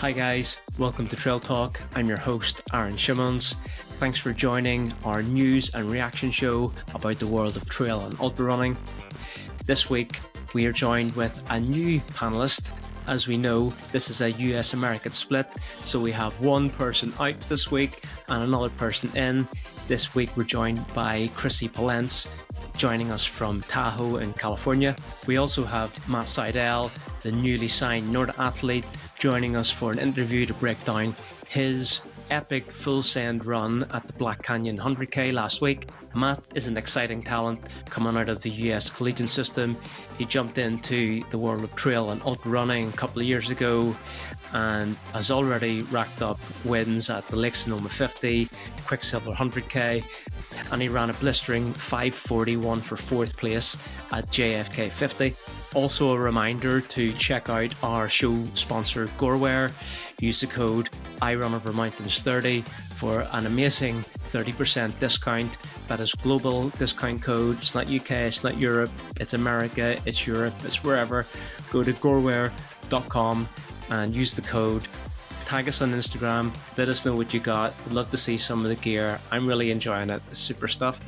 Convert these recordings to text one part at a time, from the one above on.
Hi, guys. Welcome to Trail Talk. I'm your host, Aaron Shimmons. Thanks for joining our news and reaction show about the world of trail and ultra running. This week, we are joined with a new panelist. As we know, this is a US American split, so we have one person out this week and another person in. This week, we're joined by Krissi Polentz, joining us from Tahoe in California. We also have Matt Seidel, the newly signed Norda athlete, joining us for an interview to break down his epic full send run at the Black Canyon 100k last week. Matt is an exciting talent coming out of the US collegiate system. He jumped into the world of trail and ultra running a couple of years ago and has already racked up wins at the Lake Sonoma 50, Quicksilver 100k, and he ran a blistering 541 for fourth place at JFK 50. Also, a reminder to check out our show sponsor GoreWear. Use the code IRunOverMountains30 for an amazing 30% discount. That is global discount code. It's not UK, it's not Europe, it's America, it's Europe, it's wherever. Go to gorewear.com and use the code tag us on Instagram. Let us know what you got. We'd love to see some of the gear. I'm really enjoying it. It's super stuff.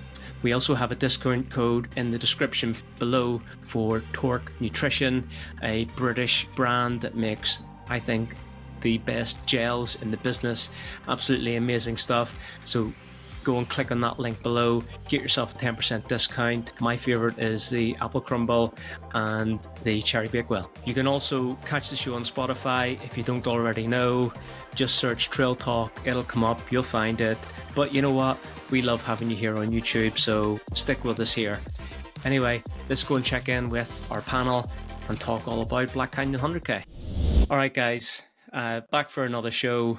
We also have a discount code in the description below for Torq Nutrition, a British brand that makes, I think, the best gels in the business. Absolutely amazing stuff. So go and click on that link below. Get yourself a 10% discount. My favorite is the apple crumble and the cherry bakewell. You can also catch the show on Spotify if you don't already know. Just search Trail Talk, it'll come up, you'll find it. But you know what? We love having you here on YouTube, so stick with us here. Anyway, let's go and check in with our panel and talk all about Black Canyon 100k. All right, guys, uh, back for another show.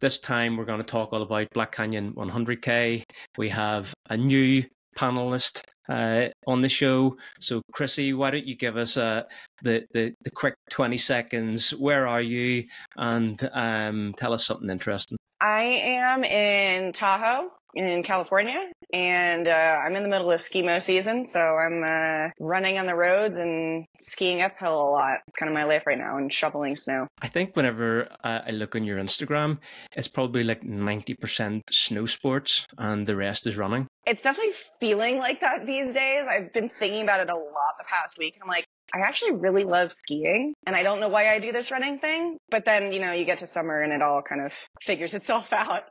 This time we're going to talk all about Black Canyon 100K. We have a new panelist uh, on the show. So, Krissi, why don't you give us uh, the, the, the quick 20 seconds? Where are you? And um, tell us something interesting. I am in Tahoe in California, and uh, I'm in the middle of skimo season, so I'm uh, running on the roads and skiing uphill a lot. It's kind of my life right now, and shoveling snow. I think whenever uh, I look on your Instagram, it's probably like 90% snow sports, and the rest is running. It's definitely feeling like that these days. I've been thinking about it a lot the past week, and I'm like, I actually really love skiing and I don't know why I do this running thing, but then, you know, you get to summer and it all kind of figures itself out.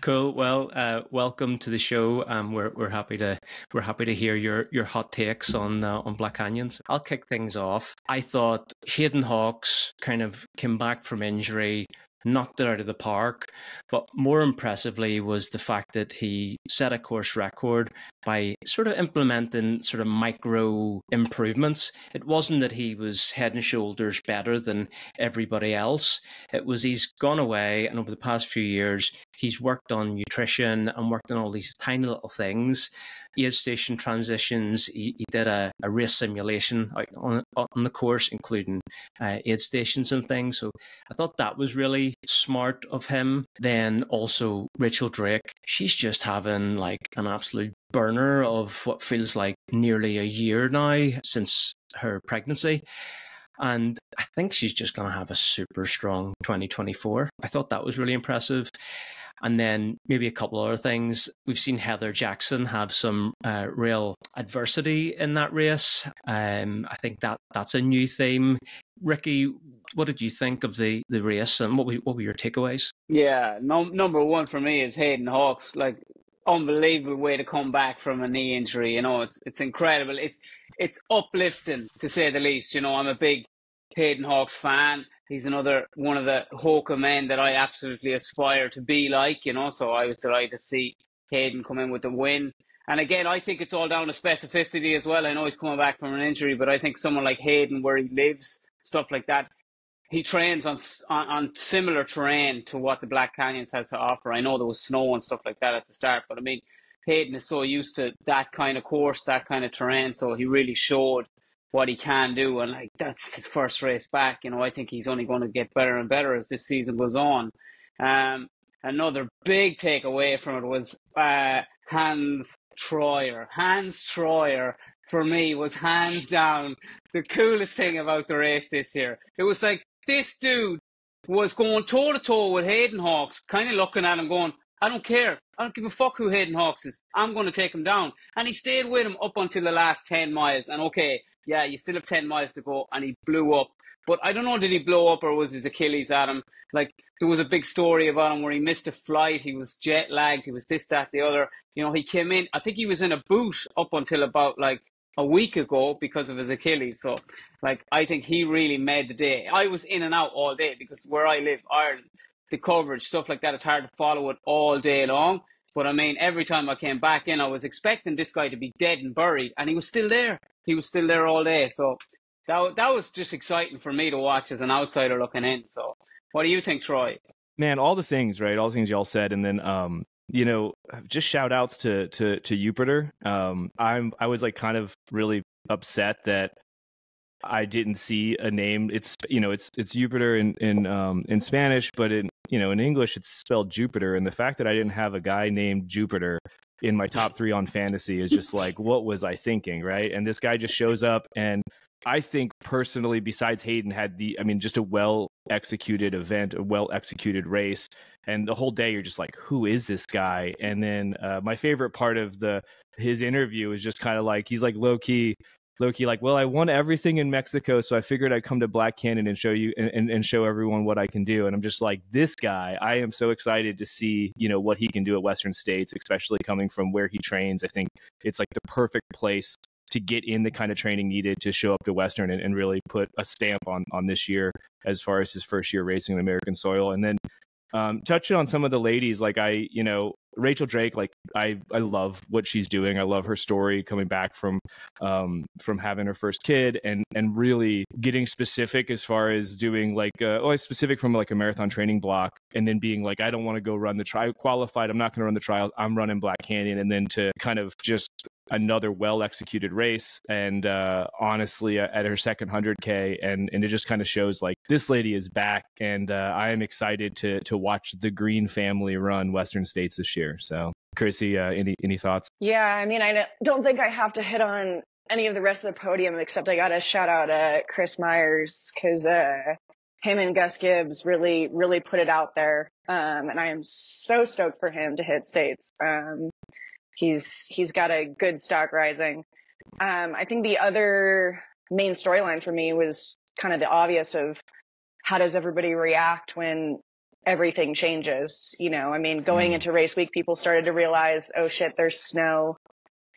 Cool. Well, uh, welcome to the show. Um, we're we're happy to we're happy to hear your your hot takes on uh, on Black Canyons. I'll kick things off. I thought Hayden Hawks kind of came back from injury, knocked it out of the park. But more impressively was the fact that he set a course record by sort of implementing sort of micro improvements. It wasn't that he was head and shoulders better than everybody else. It was he's gone away and over the past few years, he's worked on nutrition and worked on all these tiny little things aid station transitions. He, he did a, a, race simulation on, on the course, including uh, aid stations and things. So I thought that was really smart of him. Then also Rachel Drake, she's just having like an absolute burner of what feels like nearly a year now since her pregnancy. And I think she's just going to have a super strong 2024. I thought that was really impressive. And then maybe a couple other things. We've seen Heather Jackson have some uh, real adversity in that race. Um, I think that that's a new theme. Ricky, what did you think of the, the race and what were, what were your takeaways? Yeah, no, number one for me is Hayden Hawks. Like, unbelievable way to come back from a knee injury. You know, it's it's incredible. It's it's uplifting to say the least. You know, I'm a big Hayden Hawks fan he's another one of the Hoka men that I absolutely aspire to be like, you know. So I was delighted to see Hayden come in with the win. And again, I think it's all down to specificity as well. I know he's coming back from an injury, but I think someone like Hayden, where he lives, stuff like that, he trains on, on, on similar terrain to what the Black Canyons has to offer. I know there was snow and stuff like that at the start, but I mean, Hayden is so used to that kind of course, that kind of terrain, so he really showed what he can do. And like that's his first race back. You know, I think he's only going to get better and better as this season goes on. Um, another big takeaway from it was uh, Hans Troyer. Hans Troyer for me was hands down the coolest thing about the race this year. It was like this dude was going toe to toe with Hayden Hawks, kind of looking at him going, I don't care. I don't give a fuck who Hayden Hawks is. I'm going to take him down. And he stayed with him up until the last 10 miles. And okay, yeah, you still have 10 miles to go. And he blew up. But I don't know, did he blow up or was his Achilles at him? Like, there was a big story about him where he missed a flight. He was jet lagged. He was this, that, the other. You know, he came in, I think he was in a boot up until about like a week ago because of his Achilles. So, like, I think he really made the day. I was in and out all day because where I live, Ireland, the coverage, stuff like that, it's hard to follow it all day long. But I mean, every time I came back in, I was expecting this guy to be dead and buried, and he was still there. He was still there all day. So that that was just exciting for me to watch as an outsider looking in. So, what do you think, Troy? Man, all the things, right? All the things y'all said, and then um, you know, just shout outs to to to Jupiter. Um, I'm I was like kind of really upset that I didn't see a name. It's you know it's it's Jupiter in in um, in Spanish, but in you know in English it's spelled Jupiter. And the fact that I didn't have a guy named Jupiter in my top three on fantasy is just like what was I thinking, right? And this guy just shows up, and I think personally, besides Hayden, had the I mean just a well executed event, a well executed race, and the whole day you're just like, who is this guy? And then uh, my favorite part of the his interview is just kind of like he's like low key Loki like, well, I won everything in Mexico, so I figured I'd come to Black Canyon and show you and, and show everyone what I can do. And I'm just like, this guy, I am so excited to see, you know, what he can do at Western States, especially coming from where he trains. I think it's like the perfect place to get in the kind of training needed to show up to Western and, and really put a stamp on on this year as far as his first year racing in American soil. And then um, touching on some of the ladies, like I, you know, Rachel Drake, like I, I love what she's doing. I love her story coming back from, um, from having her first kid and and really getting specific as far as doing like, uh, oh, specific from like a marathon training block, and then being like, I don't want to go run the trial. Qualified, I'm not going to run the trials. I'm running Black Canyon, and then to kind of just another well executed race and uh, honestly at her second 100k and and it just kind of shows like this lady is back and uh, i am excited to to watch the green family run western states this year. So krissi uh, any any thoughts? Yeah i mean i don't think i have to hit on any of the rest of the podium except i gotta shout out uh, chris myers because uh, him and gus gibbs really really put it out there um, and i am so stoked for him to hit states. Um, he's he's got a good stock rising. Um, I think the other main storyline for me was kind of the obvious of how does everybody react when everything changes? You know, I mean, going mm. into race week, people started to realize, oh shit, there's snow.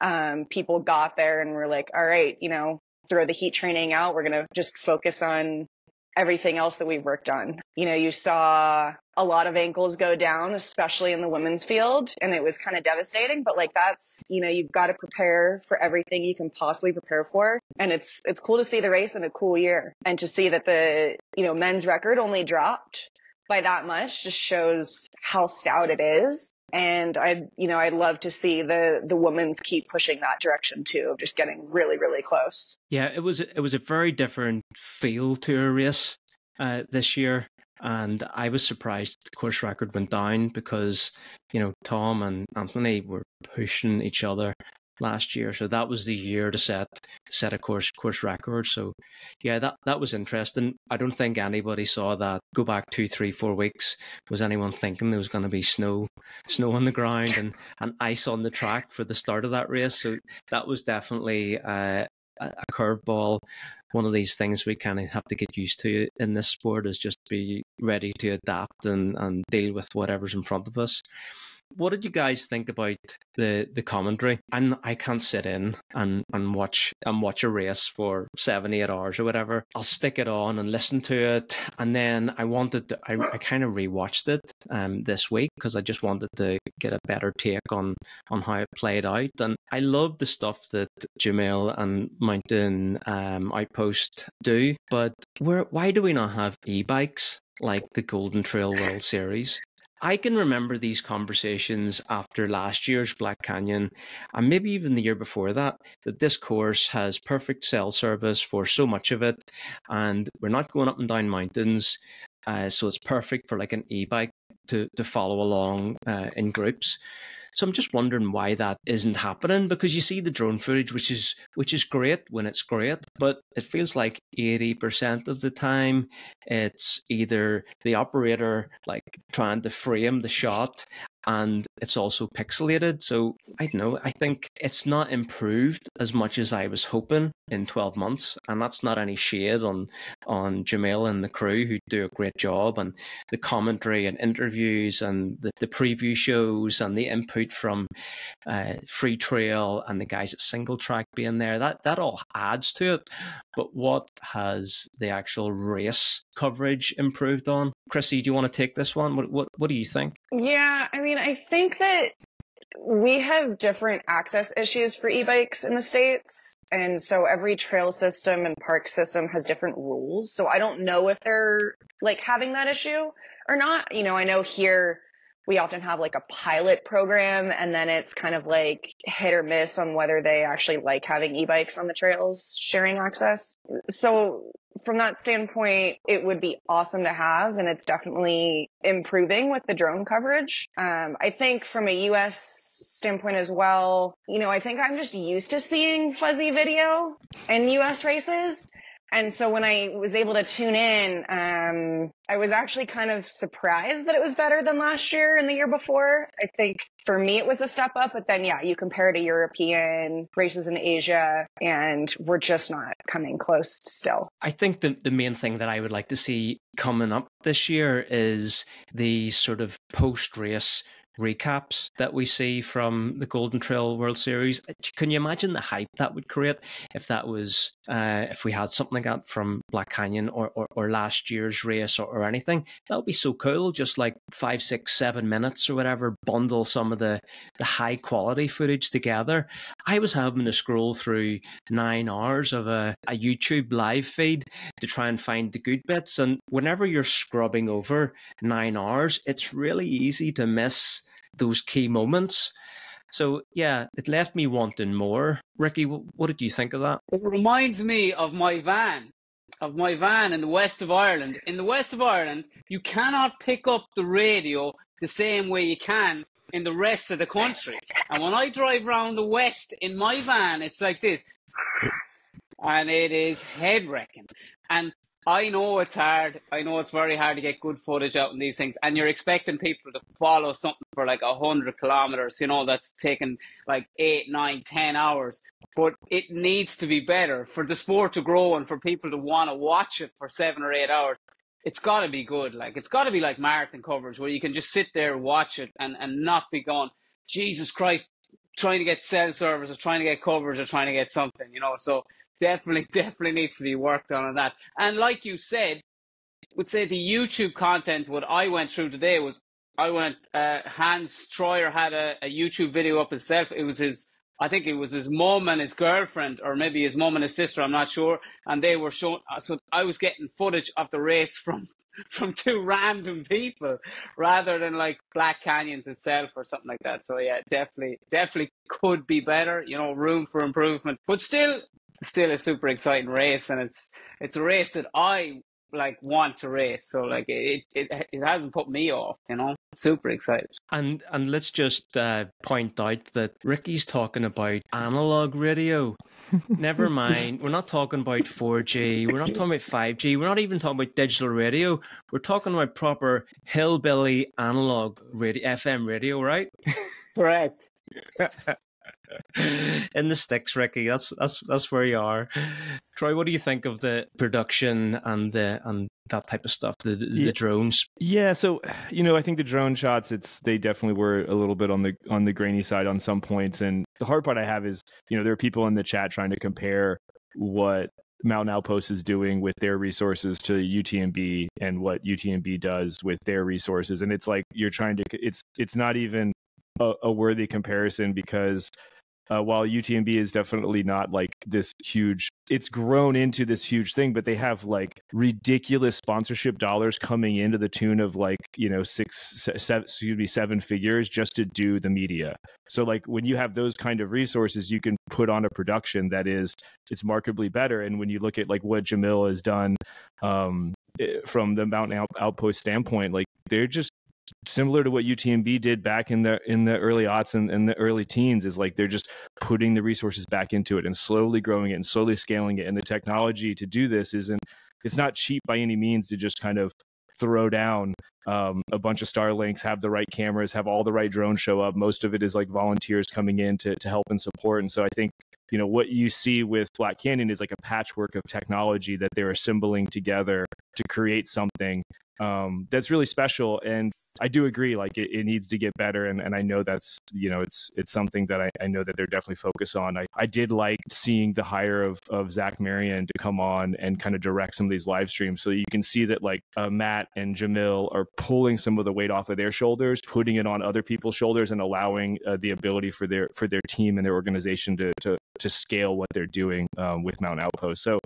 Um, people got there and were like, all right, you know, throw the heat training out. We're going to just focus on everything else that we've worked on. You know, you saw a lot of ankles go down, especially in the women's field, and it was kind of devastating. But like that's, you know, you've got to prepare for everything you can possibly prepare for. And it's it's cool to see the race in a cool year and to see that the, you know, men's record only dropped by that much just shows how stout it is. And I'd, you know, I'd love to see the the women's keep pushing that direction too, of just getting really, really close. Yeah, it was it was a very different feel to a race uh, this year, and I was surprised the course record went down because you know Tom and Anthony were pushing each other last year. So that was the year to set set a course course record. So yeah, that that was interesting. I don't think anybody saw that. Go back two, three, four weeks. Was anyone thinking there was going to be snow, snow on the ground and, and ice on the track for the start of that race? So that was definitely uh, a curveball. One of these things we kind of have to get used to in this sport is just be ready to adapt and, and deal with whatever's in front of us. What did you guys think about the the commentary? And I can't sit in and, and watch and watch a race for seven, eight hours or whatever. I'll stick it on and listen to it. And then I wanted to, I, I kind of rewatched it um this week because I just wanted to get a better take on on how it played out. And I love the stuff that Jamil and Mountain um Outpost do. But where why do we not have e bikes? like the Golden Trail World Series. I can remember these conversations after last year's Black Canyon and maybe even the year before that, that this course has perfect cell service for so much of it. And we're not going up and down mountains. Uh, so it's perfect for like an e bike to, to follow along uh, in groups. So I'm just wondering why that isn't happening because you see the drone footage, which is which is great when it's great, but it feels like 80% of the time it's either the operator like trying to frame the shot and it's also pixelated. So I don't know. I think it's not improved as much as I was hoping in 12 months, and that's not any shade on on Jamil and the crew who do a great job, and the commentary and interviews and the, the preview shows and the input from uh, Freetrail and the guys at Single Track being there. That that all adds to it. But what has the actual race coverage improved on? Krissi, do you want to take this one? What what what do you think? Yeah, I mean, I think that we have different access issues for e-bikes in the states and so every trail system and park system has different rules so i don't know if they're like having that issue or not. You know i know here we often have like a pilot program and then it's kind of like hit or miss on whether they actually like having e-bikes on the trails sharing access. So from that standpoint, it would be awesome to have and it's definitely improving with the drone coverage. Um, I think from a US standpoint as well, you know, I think I'm just used to seeing fuzzy video in US races. And so when I was able to tune in, um, I was actually kind of surprised that it was better than last year and the year before. I think for me it was a step up, but then yeah, you compare to European races in Asia and we're just not coming close still. I think the, the main thing that I would like to see coming up this year is the sort of post race recaps that we see from the Golden Trail World Series. Can you imagine the hype that would create if that was uh, if we had something like that from Black Canyon or, or, or last year's race or, or, anything? That would be so cool. Just like five, six, seven minutes or whatever, bundle some of the the high quality footage together. I was having to scroll through nine hours of a, a YouTube live feed to try and find the good bits, and whenever you're scrubbing over nine hours, it's really easy to miss those key moments. So yeah, it left me wanting more. Ricky, what did you think of that? It reminds me of my van, of my van in the west of Ireland. In the west of Ireland, you cannot pick up the radio the same way you can in the rest of the country. And when I drive around the west in my van, it's like this. And it is head wrecking. And I know it's hard. I know it's very hard to get good footage out in these things, and you're expecting people to follow something for like a hundred kilometers. You know, that's taken like eight, nine, ten hours. But it needs to be better for the sport to grow and for people to want to watch it for seven or eight hours. It's got to be good. Like it's got to be like marathon coverage where you can just sit there, watch it, and and not be going, Jesus Christ, trying to get cell service or trying to get coverage or trying to get something. You know, so definitely, definitely needs to be worked on on that. And like you said, would say the YouTube content. What I went through today was I went. Uh, Hans Troyer had a, a YouTube video up himself. It was his. I think it was his mom and his girlfriend, or maybe his mom and his sister. I'm not sure. And they were showing. Uh, so I was getting footage of the race from from two random people, rather than like Black Canyons itself or something like that. So yeah, definitely, definitely could be better. You know, room for improvement. But still, still a super exciting race, and it's it's a race that I like want to race. So like it it it hasn't put me off, you know. Super excited. And and let's just uh, point out that Ricky's talking about analog radio. Never mind. We're not talking about 4G. We're not talking about 5G. We're not even talking about digital radio. We're talking about proper hillbilly analog radio, FM radio, right? Correct. in the sticks, Ricky. That's that's that's where you are. Troy, what do you think of the production and the and that type of stuff, the the, yeah. drones? Yeah, so you know, I think the drone shots, it's they definitely were a little bit on the on the grainy side on some points. And the hard part I have is, you know, there are people in the chat trying to compare what Mountain Outpost is doing with their resources to UTMB and what UTMB does with their resources, and it's like you're trying to. It's it's not even a, a worthy comparison because uh, while UTMB is definitely not like this huge, it's grown into this huge thing, but they have like ridiculous sponsorship dollars coming into the tune of like, you know, six, seven, excuse me, seven figures just to do the media. So like when you have those kind of resources, you can put on a production that is, it's markedly better. And when you look at like what Jamil has done, um, eh, from the Mountain Outpost standpoint, like they're just similar to what UTMB did back in the in the early aughts and, and the early teens is like they're just putting the resources back into it and slowly growing it and slowly scaling it. And the technology to do this isn't it's not cheap by any means to just kind of throw down um, a bunch of Starlinks, have the right cameras, have all the right drones show up. Most of it is like volunteers coming in to, to help and support. And so I think, you know, what you see with Black Canyon is like a patchwork of technology that they're assembling together to create something um, that's really special. And I do agree, like it, it, needs to get better, and, and I know that's you know it's it's something that I, I know that they're definitely focused on. I, I did like seeing the hire of of Zach Marion to come on and kind of direct some of these live streams, so you can see that like uh, Matt and Jamil are pulling some of the weight off of their shoulders, putting it on other people's shoulders, and allowing uh, the ability for their for their team and their organization to to to scale what they're doing um, with Mount Outpost. So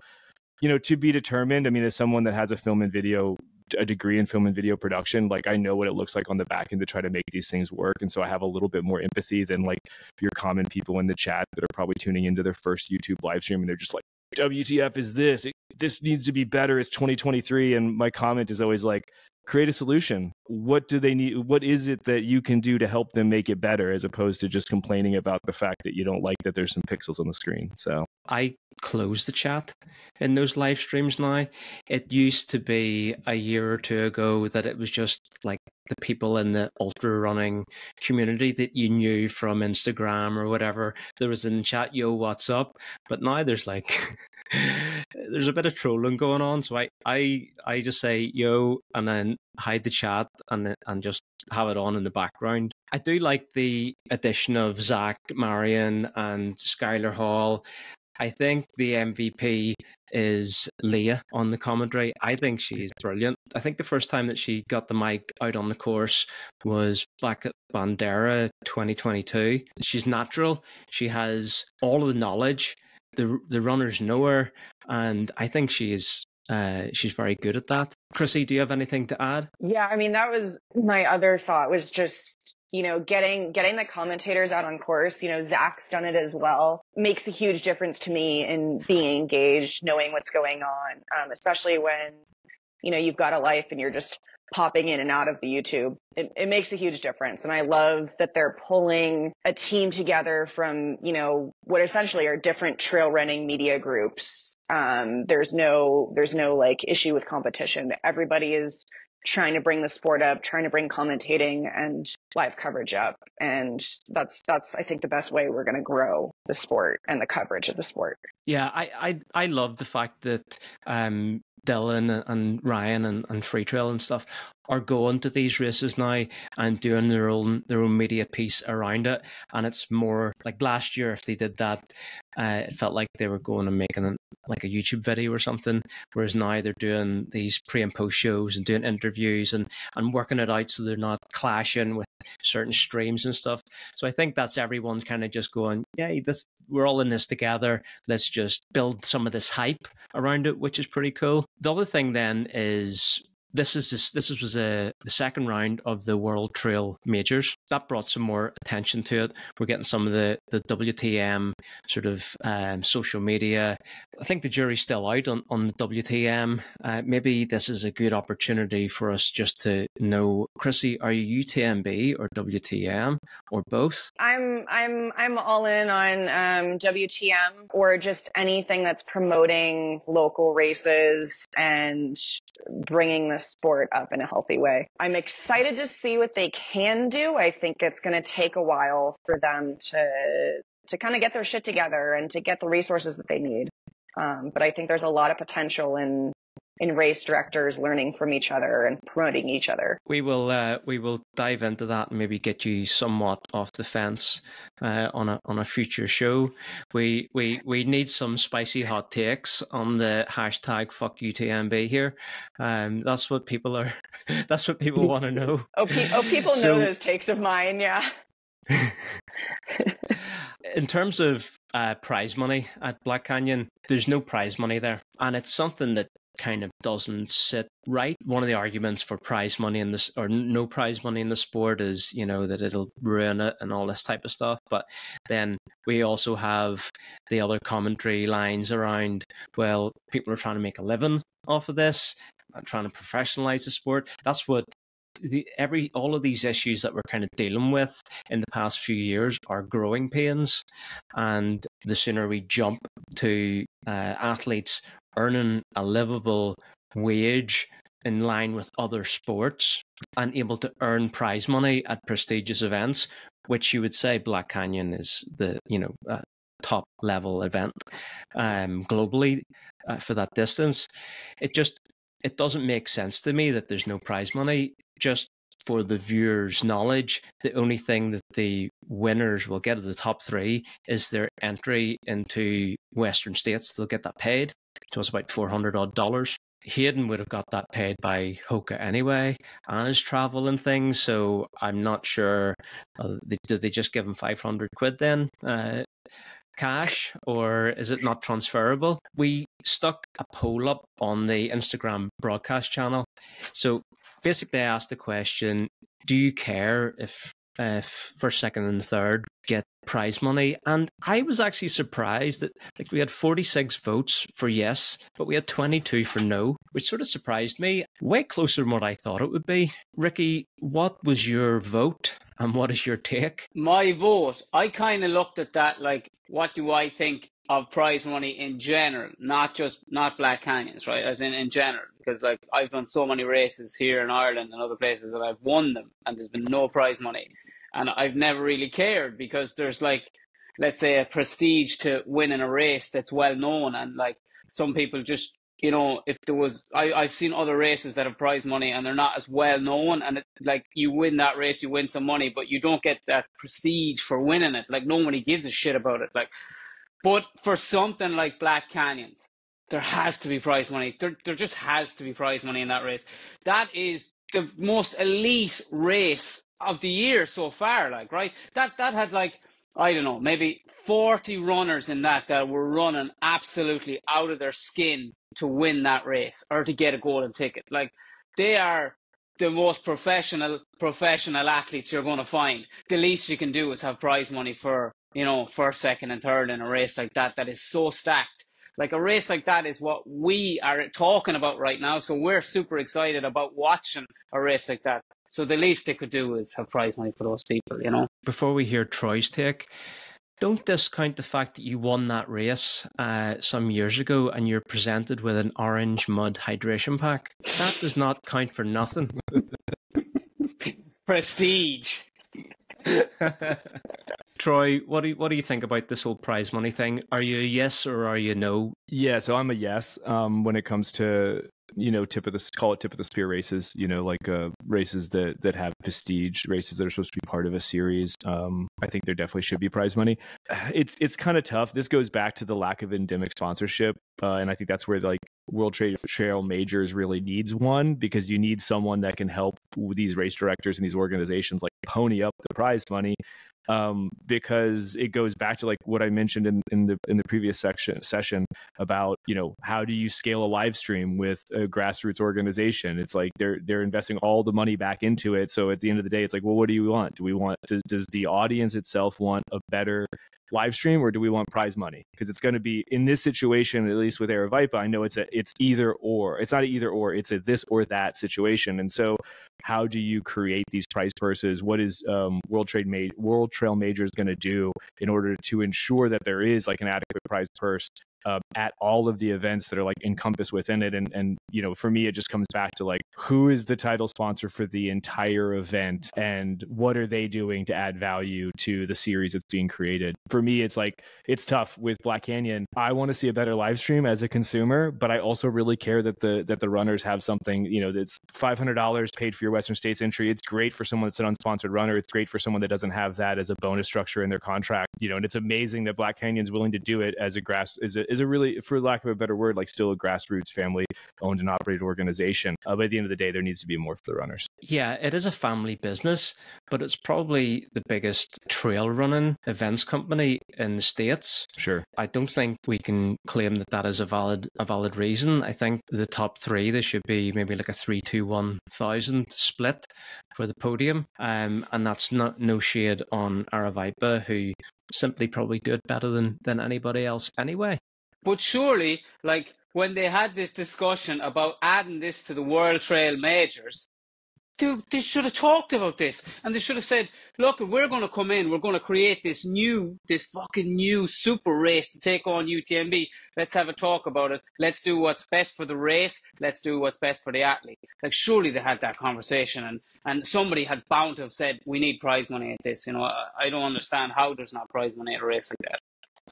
you know, to be determined. I mean, as someone that has a film and video a degree in film and video production, like I know what it looks like on the back end to try to make these things work. And so I have a little bit more empathy than like your common people in the chat that are probably tuning into their first YouTube live stream and they're just like, WTF is this? This needs to be better. It's 2023. And my comment is always like, create a solution. What do they need? What is it that you can do to help them make it better as opposed to just complaining about the fact that you don't like that there's some pixels on the screen? So I close the chat in those live streams now. It used to be a year or two ago that it was just like the people in the ultra running community that you knew from Instagram or whatever. There was in the chat, yo, what's up? But now there's like there's a bit of trolling going on. So I, I I just say yo and then hide the chat and and just have it on in the background. I do like the addition of Zach Marion and Skylar Hall. I think the MVP is Leah on the commentary. I think she's brilliant. I think the first time that she got the mic out on the course was back at Bandera 2022. She's natural. She has all of the knowledge. The the runners know her, and I think she is uh, she's very good at that. Krissi, do you have anything to add? Yeah, I mean that was my other thought was just you know, getting getting the commentators out on course, you know, Zach's done it as well, makes a huge difference to me in being engaged, knowing what's going on, um, especially when, you know, you've got a life and you're just popping in and out of the YouTube. It, it makes a huge difference. And I love that they're pulling a team together from, you know, what essentially are different trail running media groups. Um, there's no, there's no like issue with competition. Everybody is trying to bring the sport up, trying to bring commentating and live coverage up. And that's, that's, I think the best way we're going to grow the sport and the coverage of the sport. Yeah. I, I, I love the fact that, um, Dylan and Ryan and, and Free Trail and stuff are going to these races now and doing their own their own media piece around it. And it's more like last year if they did that, uh, it felt like they were going and making a, like a YouTube video or something. Whereas now they're doing these pre and post shows and doing interviews and and working it out so they're not clashing with certain streams and stuff. So I think that's everyone kind of just going, yeah, this we're all in this together. Let's just build some of this hype around it, which is pretty cool. The other thing then is this is this, this was a, the second round of the World Trail Majors. That brought some more attention to it. We're getting some of the, the WTM sort of um, social media. I think the jury's still out on, on the WTM. Uh, maybe this is a good opportunity for us just to know, Krissi, are you UTMB or WTM or both? I'm I'm I'm all in on um, WTM or just anything that's promoting local races and bringing the sport up in a healthy way. I'm excited to see what they can do. I think it's going to take a while for them to to kind of get their shit together and to get the resources that they need. Um, but I think there's a lot of potential in in race directors learning from each other and promoting each other. We will uh, we will dive into that and maybe get you somewhat off the fence uh, on a on a future show. We we we need some spicy hot takes on the hashtag fuck UTMB here. Um, that's what people are. That's what people want to know. Oh, pe- oh, people so, know those takes of mine. Yeah. in terms of uh, prize money at Black Canyon, there's no prize money there, and it's something that kind of doesn't sit right. One of the arguments for prize money in this or no prize money in the sport is, you know, that it'll ruin it and all this type of stuff. But then we also have the other commentary lines around, well, people are trying to make a living off of this, trying to professionalize the sport. That's what the, every all of these issues that we're kind of dealing with in the past few years are growing pains, and the sooner we jump to uh, athletes earning a livable wage in line with other sports and able to earn prize money at prestigious events, which you would say Black Canyon is the you know uh, top level event um, globally uh, for that distance. It just it doesn't make sense to me that there's no prize money just for the viewers' knowledge. The only thing that the winners will get of the top three is their entry into Western states. They'll get that paid. It was about four hundred odd dollars. Hayden would have got that paid by Hoka anyway, and his travel and things. So I'm not sure. Uh, did they just give him 500 quid then? Uh, cash or is it not transferable? We stuck a poll up on the Instagram broadcast channel. So basically, I asked the question Do you care if, if first, second, and third get prize money? And I was actually surprised that like we had 46 votes for yes, but we had 22 for no, which sort of surprised me. Way closer than what I thought it would be. Ricky, what was your vote? And what is your take? My vote, I kind of looked at that like, what do I think of prize money in general, not just not Black Canyons, right? As in in general, because like I've done so many races here in Ireland and other places that I've won them, and there's been no prize money, and I've never really cared because there's like, let's say, a prestige to winning a race that's well known, and like some people just you know, if there was, I, I've seen other races that have prize money and they're not as well known. And it, like you win that race, you win some money, but you don't get that prestige for winning it. Like nobody gives a shit about it. Like, but for something like Black Canyons, there has to be prize money. There, there just has to be prize money in that race. That is the most elite race of the year so far. Like, right? That that had like I don't know, maybe 40 runners in that that were running absolutely out of their skin to win that race or to get a golden ticket. Like they are the most professional professional athletes you're going to find. The least you can do is have prize money for, you know, first, second and third in a race like that that is so stacked. Like a race like that is what we are talking about right now. So we're super excited about watching a race like that. So the least they could do is have prize money for those people, you know. Before we hear Troy's take, don't discount the fact that you won that race uh, some years ago and you're presented with an orange mud hydration pack. That does not count for nothing. Prestige. Troy, what do you, what do you think about this whole prize money thing? Are you a yes or are you no? Yeah, so I'm a yes um, when it comes to you know tip of the call it tip of the spear races. You know, like uh, races that that have prestige, races that are supposed to be part of a series. Um, I think there definitely should be prize money. It's it's kind of tough. This goes back to the lack of endemic sponsorship, uh, and I think that's where like World Trade Trail Majors really needs one because you need someone that can help these race directors and these organizations like pony up the prize money um, because it goes back to like what I mentioned in, in the in the previous section session about you know how do you scale a live stream with a grassroots organization? It's like they're they're investing all the money back into it. So at the end of the day, it's like, well, what do you want? Do we want does, does the audience itself want a better live stream or do we want prize money? Because it's going to be in this situation, at least with Aravaipa, I know it's a it's either or. It's not either or. It's a this or that situation. And so, how do you create these prize purses? What is um, World Trade Made World Trail Majors going to do in order to ensure that there is like an adequate prize purse uh, at all of the events that are like encompassed within it. And and you know, for me, it just comes back to like who is the title sponsor for the entire event, and what are they doing to add value to the series that's being created. For me, it's like it's tough with Black Canyon. I want to see a better live stream as a consumer, but I also really care that the that the runners have something. You know, that's five hundred dollars paid for your Western States entry. It's great for someone that's an unsponsored runner. It's great for someone that doesn't have that as a bonus structure in their contract. You know, and it's amazing that Black Canyon's willing to do it as a grass as a is a really, for lack of a better word, like still a grassroots family owned and operated organization. Uh, but at the end of the day, there needs to be more for the runners. Yeah, it is a family business, but it's probably the biggest trail running events company in the states. Sure. I don't think we can claim that that is a valid a valid reason. I think the top three there should be maybe like a three two one thousand split for the podium, um, and that's not no shade on Aravaipa who simply probably do it better than than anybody else anyway. But surely, like when they had this discussion about adding this to the World Trail Majors, dude, they should have talked about this, and they should have said, "Look, we're going to come in. We're going to create this new, this fucking new super race to take on UTMB. Let's have a talk about it. Let's do what's best for the race. Let's do what's best for the athlete." Like, surely they had that conversation, and and somebody had bound to have said, "We need prize money at this." You know, I, I don't understand how there's not prize money at a race like that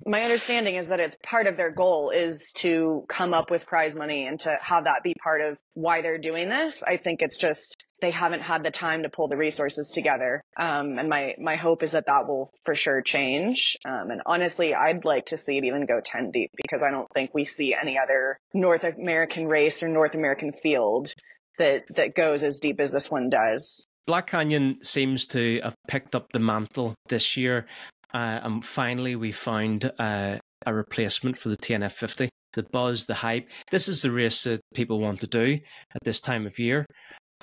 my understanding is that it's part of their goal is to come up with prize money and to have that be part of why they're doing this. I think it's just they haven't had the time to pull the resources together. Um, and my my hope is that that will for sure change. Um, and honestly, I'd like to see it even go 10 deep because I don't think we see any other North American race or North American field that that goes as deep as this one does. Black Canyon seems to have picked up the mantle this year uh, and finally, we found uh, a replacement for the TNF 50. The buzz, the hype. This is the race that people want to do at this time of year.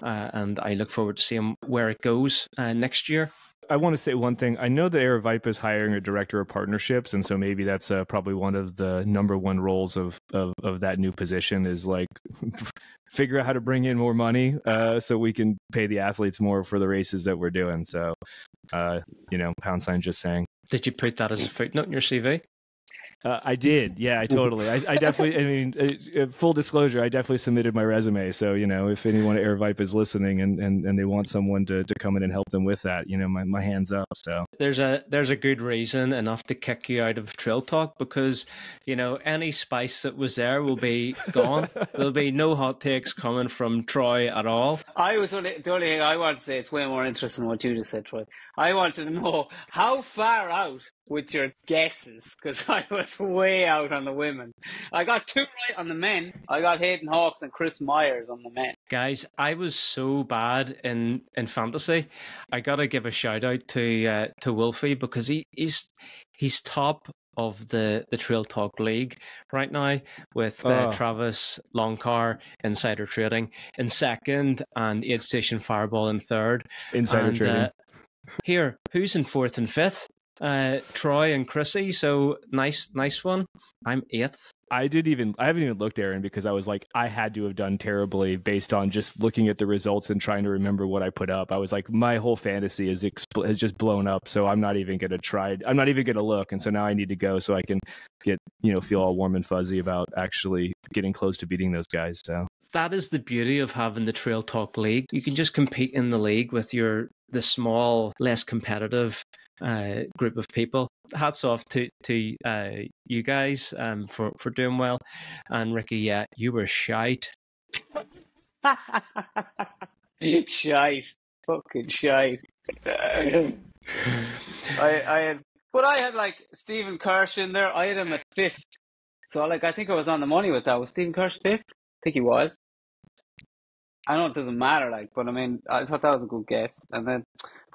Uh, and I look forward to seeing where it goes uh, next year. I want to say one thing. I know that Aravaipa is hiring a director of partnerships, and so maybe that's uh, probably one of the number one roles of, of, of that new position is like figure out how to bring in more money uh, so we can pay the athletes more for the races that we're doing. So, uh, you know, pound sign just saying. Did you put that as a mm. footnote in your CV? Uh, I did. Yeah, I totally. I, I definitely. I mean, uh, uh, full disclosure, I definitely submitted my resume. So you know, if anyone at Aravaipa is listening and, and, and they want someone to, to come in and help them with that, you know, my, my hands up. So there's a there's a good reason enough to kick you out of Trail Talk because you know any spice that was there will be gone. There'll be no hot takes coming from Troy at all. I was only the only thing I want to say. It's way more interesting than what you just said, Troy. I wanted to know how far out with your guesses because I was way out on the women. I got two right on the men. I got Hayden Hawks and Chris Myers on the men. Guys, I was so bad in in fantasy. I gotta give a shout out to uh, to Wolfie because he is he's top of the the Trail Talk League right now with uh, oh. Travis Longcar Insider Trading in second and Aid Station Fireball in third. Insider and, Trading. Uh, here, who's in fourth and fifth? Uh, Troy and Krissi. So nice, nice one. I'm eighth. I did even I haven't even looked, Aaron, because I was like I had to have done terribly based on just looking at the results and trying to remember what I put up. I was like my whole fantasy is expl- has just blown up, so I'm not even gonna try. I'm not even gonna look, and so now I need to go so I can get you know feel all warm and fuzzy about actually getting close to beating those guys. So that is the beauty of having the Trail Talk League. You can just compete in the league with your the small, less competitive uh, group of people. Hats off to to uh, you guys um, for for doing well, and Ricky, yeah, you were shite. shite, fucking shite. I I had, but I had like Stephen Kersh in there. I had him at fifth, so like I think I was on the money with that. Was Stephen Kersh fifth? I think he was. I know it doesn't matter, like, but I mean, I thought that was a good guess. And then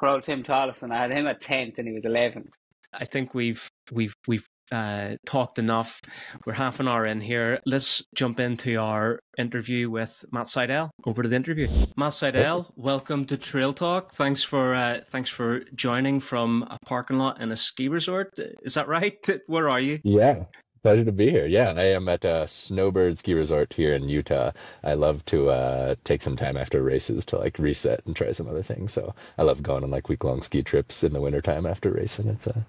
for old Tim Tollefson, I had him at tenth, and he was eleventh. I think we've we've we've uh, talked enough. We're half an hour in here. Let's jump into our interview with Matt Seidel. Over to the interview. Matt Seidel, welcome to Trail Talk. Thanks for uh, thanks for joining from a parking lot in a ski resort. Is that right? Where are you? Yeah, Pleasure to be here. Yeah, and I am at a Snowbird Ski Resort here in Utah. I love to uh, take some time after races to like reset and try some other things. So I love going on like week long ski trips in the wintertime after racing. It's a uh,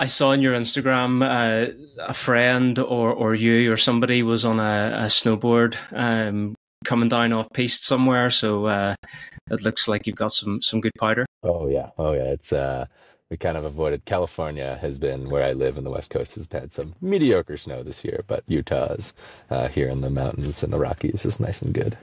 I saw on your Instagram uh, a friend or, or you or somebody was on a, a snowboard um, coming down off piste somewhere. So uh, it looks like you've got some some good powder. Oh yeah, oh yeah. It's uh, we kind of avoided. California has been where I live, and the West Coast has had some mediocre snow this year, but Utah's uh, here in the mountains and the Rockies is nice and good.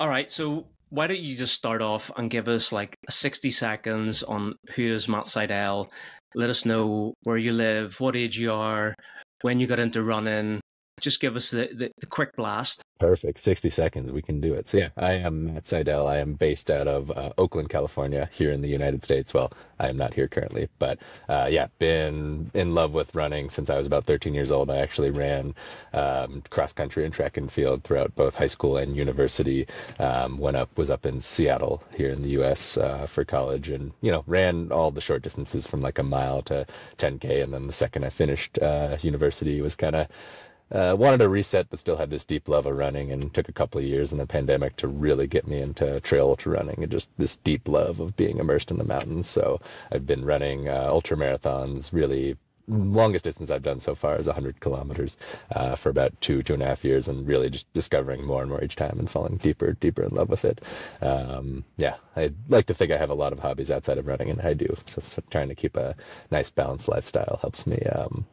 All right, so why don't you just start off and give us like 60 seconds on who is Matt Seidel? Let us know where you live, what age you are, when you got into running. Just give us the, the, the quick blast. Perfect. 60 seconds. We can do it. So, yeah, I am Matt Seidel. I am based out of uh, Oakland, California, here in the United States. Well, I am not here currently, but uh, yeah, been in love with running since I was about 13 years old. I actually ran um, cross country and track and field throughout both high school and university. Um, went up, was up in Seattle here in the U.S. Uh, for college, and you know, ran all the short distances from like a mile to 10k. And then the second I finished uh, university was kind of uh, wanted to reset, but still had this deep love of running, and took a couple of years in the pandemic to really get me into trail ultra running and just this deep love of being immersed in the mountains. So I've been running uh, ultra marathons really longest distance I've done so far is 100 kilometers uh, for about two, two and a half years, and really just discovering more and more each time and falling deeper, deeper in love with it. Um, yeah, I'd like to think I have a lot of hobbies outside of running, and I do. So, so trying to keep a nice balanced lifestyle helps me um,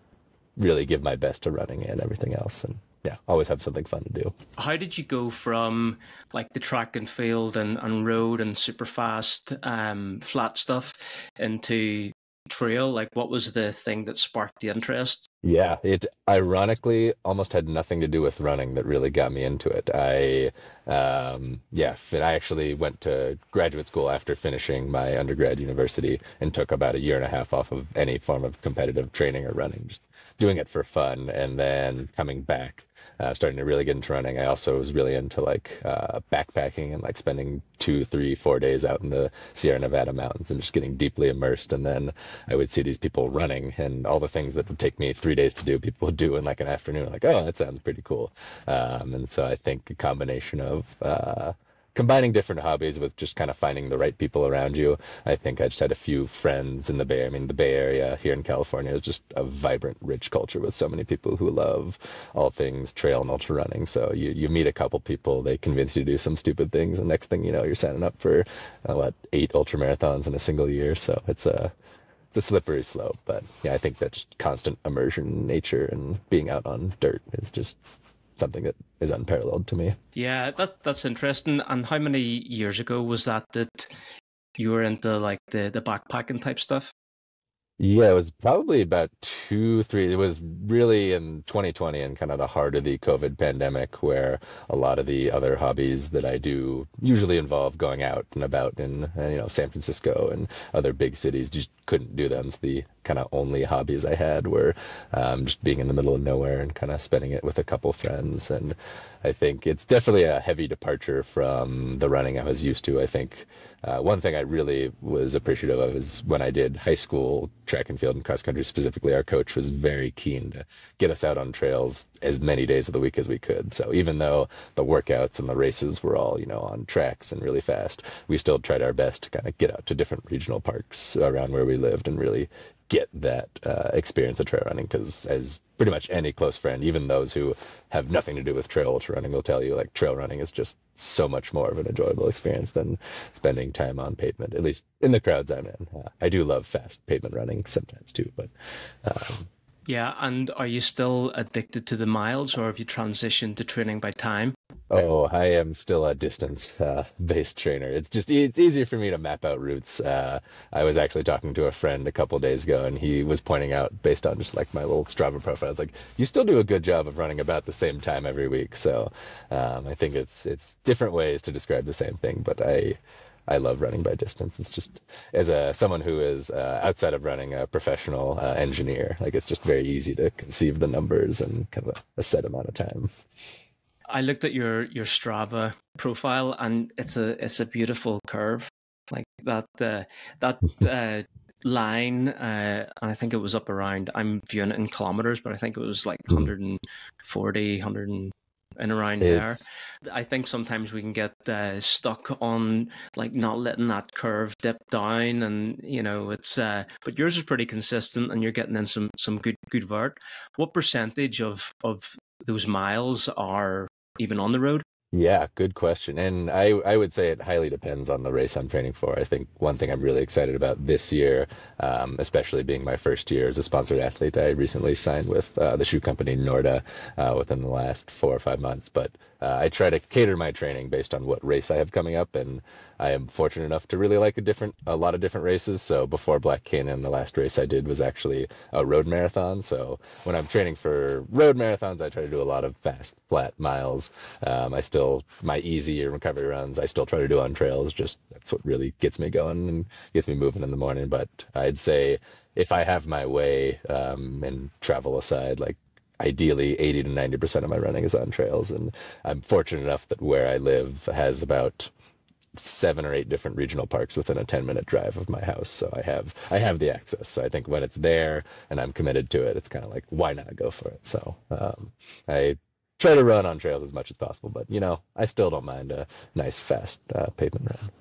really give my best to running and everything else. And yeah, always have something fun to do. How did you go from like the track and field and, and road and super fast um, flat stuff into trail? Like, what was the thing that sparked the interest? Yeah, it ironically almost had nothing to do with running that really got me into it. I, um, yeah, and I actually went to graduate school after finishing my undergrad university and took about a year and a half off of any form of competitive training or running, just doing it for fun. And then coming back uh, starting to really get into running. I also was really into like uh, backpacking and like spending two, three, four days out in the Sierra Nevada mountains and just getting deeply immersed. And then I would see these people running and all the things that would take me three days to do, people would do in like an afternoon. Like, oh, that sounds pretty cool. Um, and so I think a combination of uh, combining different hobbies with just kind of finding the right people around you. I think I just had a few friends in the Bay. I mean, the Bay Area here in California is just a vibrant, rich culture with so many people who love all things trail and ultra running. So you, you meet a couple people, they convince you to do some stupid things, and next thing you know, you're signing up for uh, what eight ultra marathons in a single year. So it's a it's a slippery slope, but yeah, I think that just constant immersion in nature and being out on dirt is just something that is unparalleled to me. Yeah, that's that's interesting. And how many years ago was that that you were into like the the backpacking type stuff? Yeah, it was probably about two, three. It was really in 2020 and kind of the heart of the COVID pandemic, where a lot of the other hobbies that I do usually involve going out and about in, uh, you know, San Francisco and other big cities. Just couldn't do them. So the kind of only hobbies I had were um, just being in the middle of nowhere and kind of spending it with a couple friends. And I think it's definitely a heavy departure from the running I was used to. I think uh, one thing I really was appreciative of is when I did high school track and field and cross country specifically, our coach was very keen to get us out on trails as many days of the week as we could. So even though the workouts and the races were all, you know, on tracks and really fast, we still tried our best to kind of get out to different regional parks around where we lived and really get that uh, experience of trail running because as pretty much any close friend even those who have nothing to do with trail ultra running will tell you like trail running is just so much more of an enjoyable experience than spending time on pavement at least in the crowds i'm in uh, i do love fast pavement running sometimes too but um, yeah, and are you still addicted to the miles, or have you transitioned to training by time? Oh, I am still a distance uh, based trainer. It's just it's easier for me to map out routes. Uh, I was actually talking to a friend a couple days ago, and he was pointing out based on just like my little Strava profile, I was like, you still do a good job of running about the same time every week. So um, I think it's it's different ways to describe the same thing, but I I love running by distance. It's just as a someone who is uh, outside of running a professional uh, engineer, like it's just very easy to conceive the numbers and kind of a, a, set amount of time. I looked at your your Strava profile, and it's a it's a beautiful curve, like that uh, that. Uh, line uh, and i think it was up around i'm viewing it in kilometers but i think it was like 140 hmm. 100 and around it's... there. I think sometimes we can get uh, stuck on like not letting that curve dip down, and you know it's. Uh, but yours is pretty consistent, and you're getting in some some good good vert. What percentage of of those miles are even on the road? Yeah, good question. And I, I would say it highly depends on the race I'm training for. I think one thing I'm really excited about this year, um, especially being my first year as a sponsored athlete, I recently signed with uh, the shoe company Norda uh, within the last four or five months. But uh, I try to cater my training based on what race I have coming up, and I am fortunate enough to really like a different, a lot of different races. So before Black Canyon, the last race I did was actually a road marathon. So when I'm training for road marathons, I try to do a lot of fast, flat miles. Um, I still my easy recovery runs, I still try to do on trails. Just that's what really gets me going and gets me moving in the morning. But I'd say if I have my way um, and travel aside, like ideally 80 to 90% of my running is on trails. And I'm fortunate enough that where I live has about seven or eight different regional parks within a 10 minute drive of my house. So I have I have the access. So I think when it's there and I'm committed to it, it's kind of like why not go for it? So um, I try to run on trails as much as possible, but you know I still don't mind a nice fast uh, pavement run.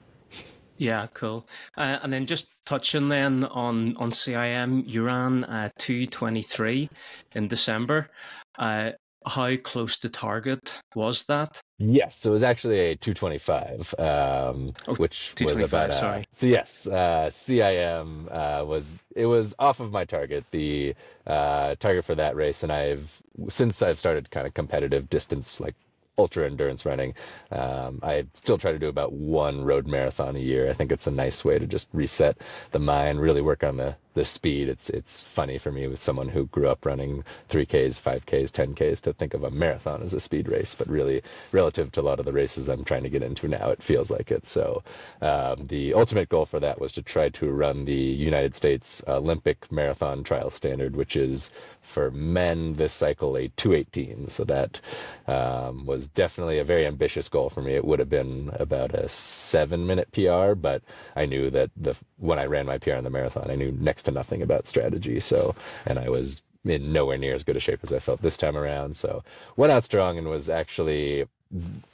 Yeah, cool. Uh, and then just touching then on on CIM, you ran uh, two twenty three in December. Uh, how close to target was that? Yes, so it was actually a 225, um, Oh, which was about. Uh, sorry. so yes, uh, CIM uh, was it was off of my target, the uh, target for that race, and I've since I've started kind of competitive distance like ultra endurance running. Um, I still try to do about one road marathon a year. I think it's a nice way to just reset the mind, really work on the the speed. It's it's funny for me with someone who grew up running 3Ks, 5Ks, 10Ks to think of a marathon as a speed race, but really relative to a lot of the races I'm trying to get into now, it feels like it. So um, the ultimate goal for that was to try to run the United States Olympic marathon trial standard, which is for men this cycle a 218. So that um, was definitely a very ambitious goal for me. It would have been about a seven minute PR, but I knew that the when I ran my PR in the marathon, I knew next to nothing about strategy. So, and I was in nowhere near as good a shape as I felt this time around. So, went out strong and was actually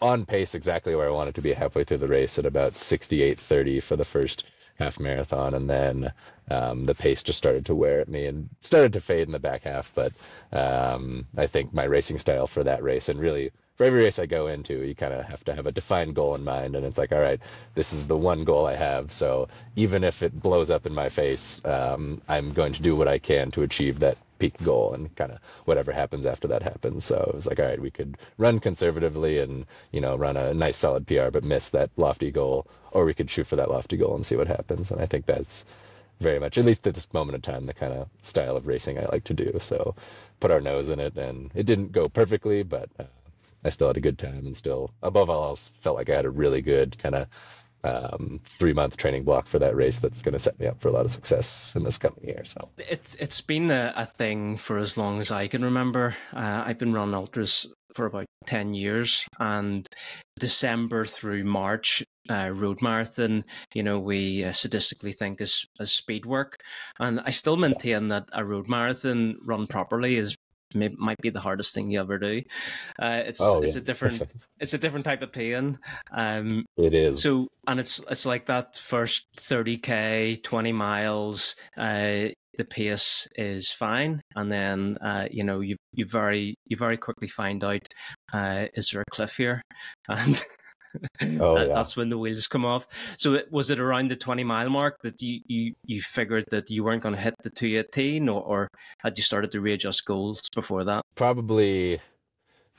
on pace exactly where I wanted to be halfway through the race at about 68:30 for the first half marathon, and then um, the pace just started to wear at me and started to fade in the back half. But um, I think my racing style for that race, and really for every race I go into, you kind of have to have a defined goal in mind, and it's like, all right, this is the one goal I have. So even if it blows up in my face, um, I'm going to do what I can to achieve that peak goal, and kind of whatever happens after that happens. So it was like, all right, we could run conservatively and you know run a nice solid PR, but miss that lofty goal, or we could shoot for that lofty goal and see what happens. And I think that's very much, at least at this moment in time, the kind of style of racing I like to do. So put our nose in it, and it didn't go perfectly, but. Uh, I still had a good time and still, above all else, felt like I had a really good kind of um, three month training block for that race that's going to set me up for a lot of success in this coming year. So it's it's been a, a thing for as long as I can remember. Uh, I've been running ultras for about ten years, and December through March. Uh, road marathon, you know, we uh, sadistically think is as speed work, and I still maintain that a road marathon run properly is may, might be the hardest thing you ever do. Uh, it's oh, it's yeah. a different it's a different type of pain. Um, it is. So and it's it's like that first thirty k, twenty miles. Uh, the pace is fine, and then uh, you know you you very you very quickly find out uh, is there a cliff here, and. Oh, yeah. That's when the wheels come off. So, it, was it around the twenty mile mark that you, you, you figured that you weren't going to hit the two eighteen, or, or had you started to readjust goals before that? Probably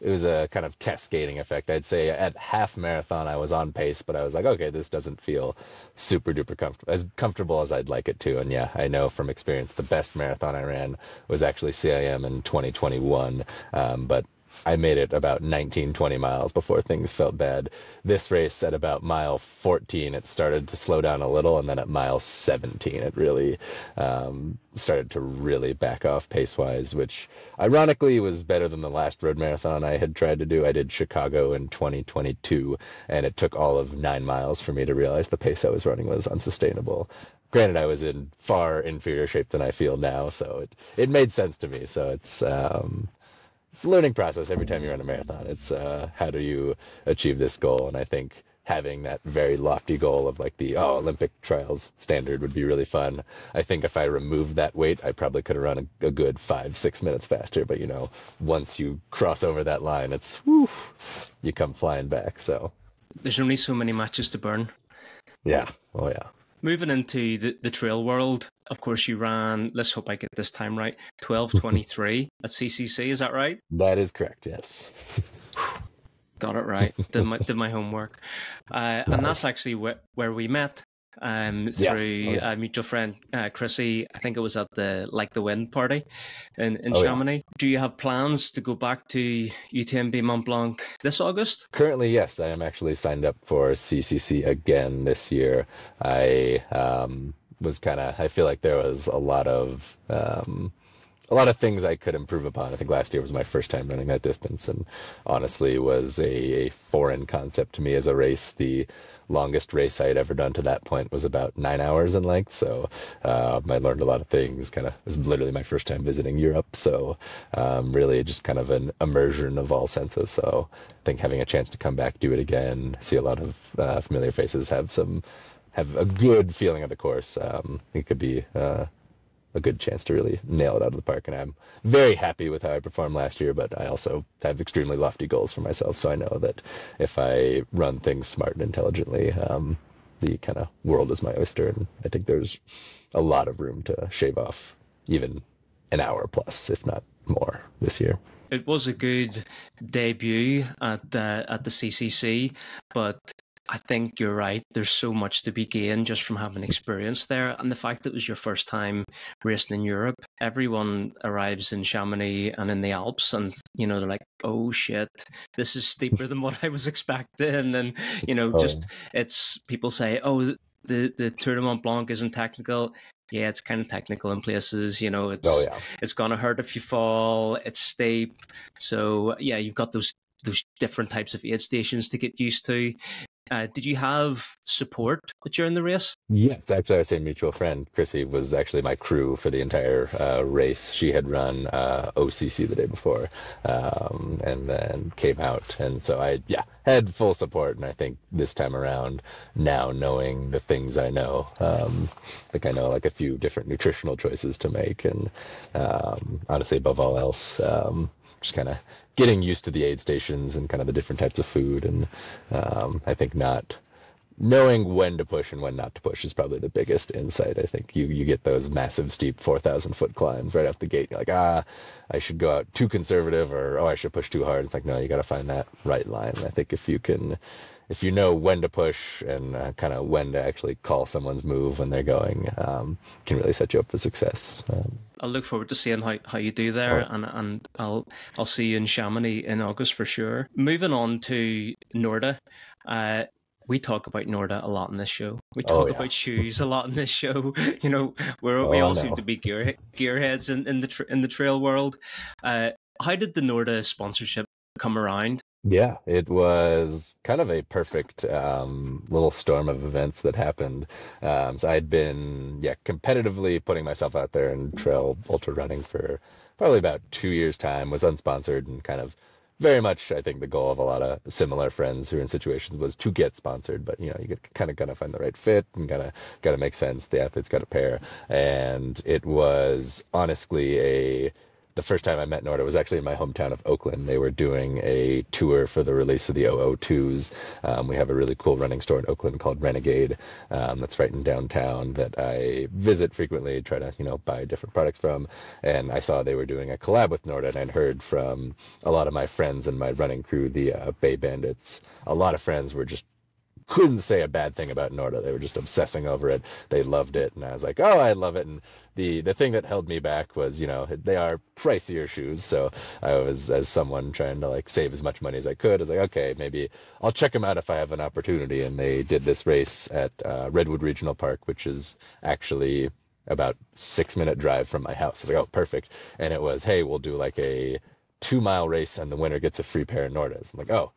it was a kind of cascading effect. I'd say at half marathon I was on pace, but I was like, okay, this doesn't feel super duper comfortable as comfortable as I'd like it to. And yeah, I know from experience the best marathon I ran was actually CIM in 2021. Um, but I made it about 19, 20 miles before things felt bad. This race at about mile 14, it started to slow down a little, and then at mile 17, it really um, started to really back off pace wise, which ironically was better than the last road marathon I had tried to do. I did Chicago in 2022, and it took all of nine miles for me to realize the pace I was running was unsustainable granted i was in far inferior shape than i feel now so it, it made sense to me so it's um, it's a learning process every time you run a marathon. It's uh, how do you achieve this goal? And I think having that very lofty goal of like the oh Olympic trials standard would be really fun. I think if I removed that weight, I probably could have run a, a good five six minutes faster. But you know, once you cross over that line, it's whew, you come flying back. So there's only so many matches to burn. Yeah. Oh yeah. Moving into the, the trail world, of course, you ran, let's hope I get this time right, 1223 at CCC, is that right? That is correct, yes. Got it right. Did my, did my homework. Uh, nice. And that's actually wh- where we met um, through yes. oh, yeah. a mutual friend, uh, Krissi. I think it was at the Like the Wind party in, in Oh, yeah. Chamonix. Do you have plans to go back to UTMB Mont Blanc this August? Currently, yes, I am actually signed up for CCC again this year. I um, was kind of, I feel like there was a lot of um, a lot of things I could improve upon. I think last year was my first time running that distance, and honestly was a, a foreign concept to me as a race. The longest race I had ever done to that point was about nine hours in length. So um, I learned a lot of things. Kind of it was literally my first time visiting Europe. So um, really just kind of an immersion of all senses. So I think having a chance to come back, do it again, see a lot of uh, familiar faces, have some have a good feeling of the course. Um, it could be uh, a good chance to really nail it out of the park. And I'm very happy with how I performed last year, but I also have extremely lofty goals for myself. So I know that if I run things smart and intelligently, um, the kind of world is my oyster. And I think there's a lot of room to shave off even an hour plus, if not more, this year. It was a good debut at at the CCC, but I think you're right. There's so much to be gained just from having experience there. And the fact that it was your first time racing in Europe, everyone arrives in Chamonix and in the Alps, and, you know, they're like, oh shit, this is steeper than what I was expecting. And, you know, oh. just it's people say, oh, the, the Tour de Mont Blanc isn't technical. Yeah, it's kind of technical in places. You know, it's oh, yeah. it's gonna hurt if you fall. It's steep, so yeah, you've got those those different types of aid stations to get used to. Uh, did you have support during the race? Yes, actually, our same mutual friend, Krissi, was actually my crew for the entire uh, race. She had run uh, OCC the day before um, and then came out. And so I, yeah, had full support. And I think this time around, now knowing the things I know, um, I I know like a few different nutritional choices to make. And um, honestly, above all else, um, just kind of getting used to the aid stations and kind of the different types of food. And um, I think not knowing when to push and when not to push is probably the biggest insight. I think you, you get those massive, steep 4,000 foot climbs right off the gate. You're like, ah, I should go out too conservative or, oh, I should push too hard. It's like, no, you got to find that right line. And I think if you can, if you know when to push and uh, kind of when to actually call someone's move when they're going, um, can really set you up for success. Um, I'll look forward to seeing how, how you do there, right. and and I'll I'll see you in Chamonix in August for sure. Moving on to Norda. Uh, we talk about Norda a lot in this show. We oh, talk oh, yeah. about shoes a lot in this show. You know, where oh, we all no. seem to be gear gearheads in, in the in the trail world. Uh, how did the Norda sponsorship come around? Yeah, it was kind of a perfect um, little storm of events that happened. Um, so I'd been, yeah, competitively putting myself out there in trail ultra running for probably about two years' time. Was unsponsored and kind of very much, I think, the goal of a lot of similar friends who are in situations was to get sponsored. But you know, you kind of gotta find the right fit and gotta gotta make sense. The athlete's got to pair, and it was honestly a the first time I met Norda was actually in my hometown of Oakland. They were doing a tour for the release of the 002s. Um, we have a really cool running store in Oakland called Renegade um, that's right in downtown that I visit frequently, try to, you know, buy different products from. And I saw they were doing a collab with Norda and I'd heard from a lot of my friends and my running crew, the uh, Bay Bandits. A lot of friends were just couldn't say a bad thing about Norda. They were just obsessing over it. They loved it, and I was like, oh, I love it. And the the thing that held me back was, you know, they are pricier shoes. So I was, as someone trying to like save as much money as I could, I was like, okay, maybe I'll check them out if I have an opportunity. And they did this race at uh, Redwood Regional Park, which is actually about six minute drive from my house. I was like, oh, perfect. And it was, hey, we'll do like a two mile race and the winner gets a free pair of Nordas. I'm like, oh,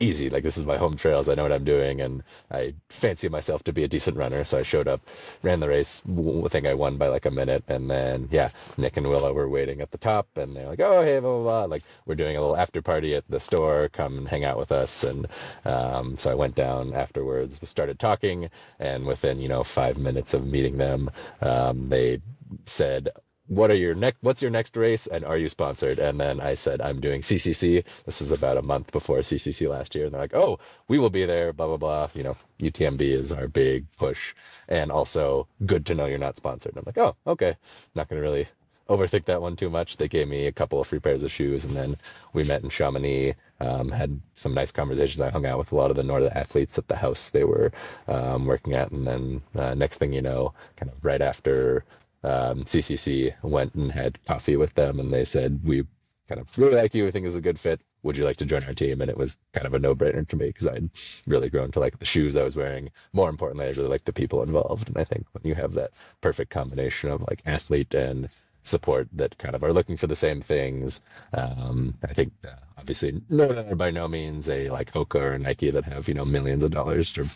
easy. Like this is my home trails. I know what I'm doing, and I fancy myself to be a decent runner. So I showed up, ran the race. I think I won by like a minute, and then yeah, Nick and Willa were waiting at the top, and they're like, "Oh hey, blah blah blah." Like we're doing a little after party at the store. Come and hang out with us. And um, so I went down afterwards. We started talking, and within you know five minutes of meeting them, um, they said what are your next what's your next race and are you sponsored? And then i said i'm doing ccc this is about a month before ccc last year. And they're like oh we will be there blah blah blah. You know utmb is our big push. And also good to know you're not sponsored. And i'm like oh okay. Not going to really overthink that one too much. They gave me a couple of free pairs of shoes and then we met in chamonix um, had some nice conversations. I hung out with a lot of the Norda athletes at the house they were um, working at. And then uh, next thing you know kind of right after um, CCC went and had coffee with them, and they said we kind of really like you. We think is a good fit. Would you like to join our team? And it was kind of a no-brainer to me because I'd really grown to like the shoes I was wearing. More importantly, I really like the people involved. And I think when you have that perfect combination of like athlete and support that kind of are looking for the same things. Um, I think uh, obviously no, by no means a like Hoka or Nike that have you know millions of dollars to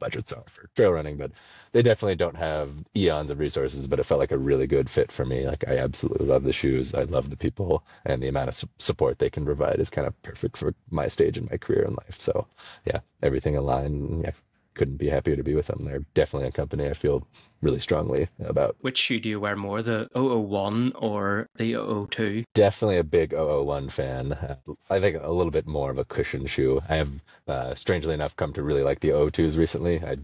budgets are for trail running, but they definitely don't have eons of resources. But it felt like a really good fit for me. Like I absolutely love the shoes. I love the people, and the amount of su- support they can provide is kind of perfect for my stage in my career and life. So yeah, everything aligned. I couldn't be happier to be with them. They're definitely a company I feel really strongly about. Which shoe do you wear more, the 001 or the 002? Definitely a big 001 fan. I think a little bit more of a cushion shoe. I have, uh, strangely enough, come to really like the 02s recently. I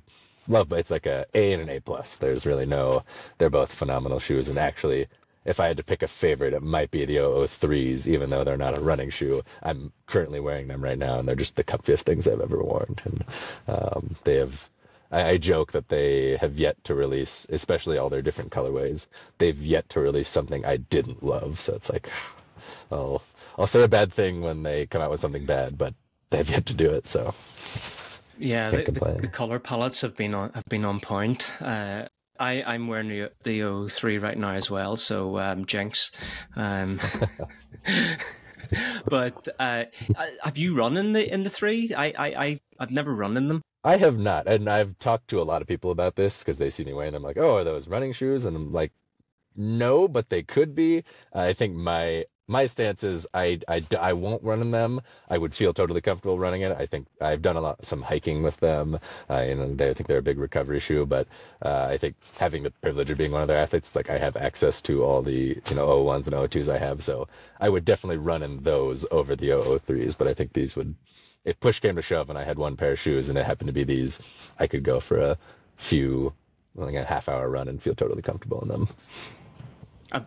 love, but it's like a A and an A plus. There's really no, they're both phenomenal shoes. And actually, if I had to pick a favorite, it might be the 003s, even though they're not a running shoe. I'm currently wearing them right now, and they're just the comfiest things I've ever worn. And um, they have, I, I, joke that they have yet to release, especially all their different colorways. They've yet to release something I didn't love. So it's like, I'll, I'll say a bad thing when they come out with something bad, but they've yet to do it. So. Yeah, the, the, the, color palettes have been on have been on point. Uh, I, I'm wearing the, the 03 right now as well, so um, jinx. Um, but uh, have you run in the in the three? I, I, I I've never run in them. I have not, and I've talked to a lot of people about this because they see me wearing them. I'm like, oh, are those running shoes? And I'm like, no, but they could be. I think my my stance is I, I, I won't run in them. I would feel totally comfortable running it. I think I've done a lot some hiking with them. Uh, and they, I think they're a big recovery shoe. But uh, I think having the privilege of being one of their athletes, like I have access to all the you know 01s and 02s I have. So I would definitely run in those over the 003s. But I think these would, if push came to shove and I had one pair of shoes and it happened to be these, I could go for a few like a half hour run and feel totally comfortable in them.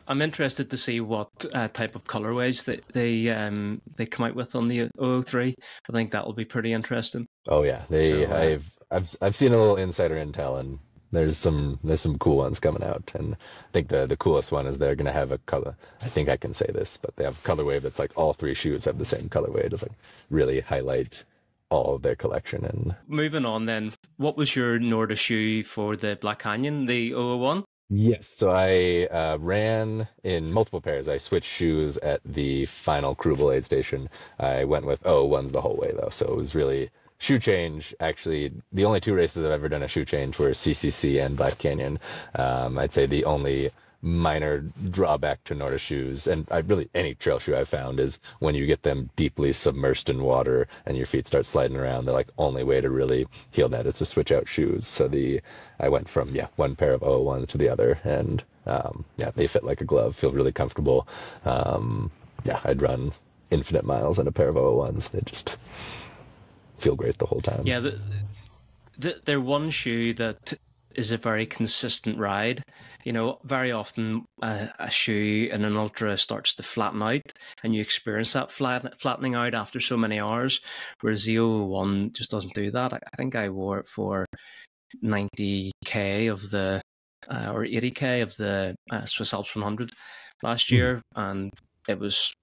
I'm interested to see what uh, type of colorways that they um, they come out with on the 003. I think that will be pretty interesting. Oh yeah, they so, uh, I've I've I've seen a little insider intel and there's some there's some cool ones coming out and I think the the coolest one is they're gonna have a color. I think I can say this, but they have a colorway that's like all three shoes have the same colorway to like really highlight all of their collection and moving on then what was your Norda shoe for the Black Canyon the 001 Yes, so I uh, ran in multiple pairs. I switched shoes at the final crewable aid station. I went with oh ones the whole way though, so it was really shoe change. Actually, the only two races I've ever done a shoe change were CCC and Black Canyon. Um, I'd say the only minor drawback to Norda shoes, and I really any trail shoe I've found is when you get them deeply submersed in water and your feet start sliding around. The like only way to really heal that is to switch out shoes. So the I went from yeah one pair of O1s to the other, and um, yeah they fit like a glove, feel really comfortable. Um, yeah, I'd run infinite miles in a pair of O1s. They just feel great the whole time. Yeah, the, the, they're one shoe that is a very consistent ride. You know, very often a, a shoe in an ultra starts to flatten out, and you experience that flat, flattening out after so many hours. Whereas the 01 just doesn't do that. I, I think I wore it for 90k of the uh, or 80k of the uh, Swiss Alps 100 last hmm. year, and it was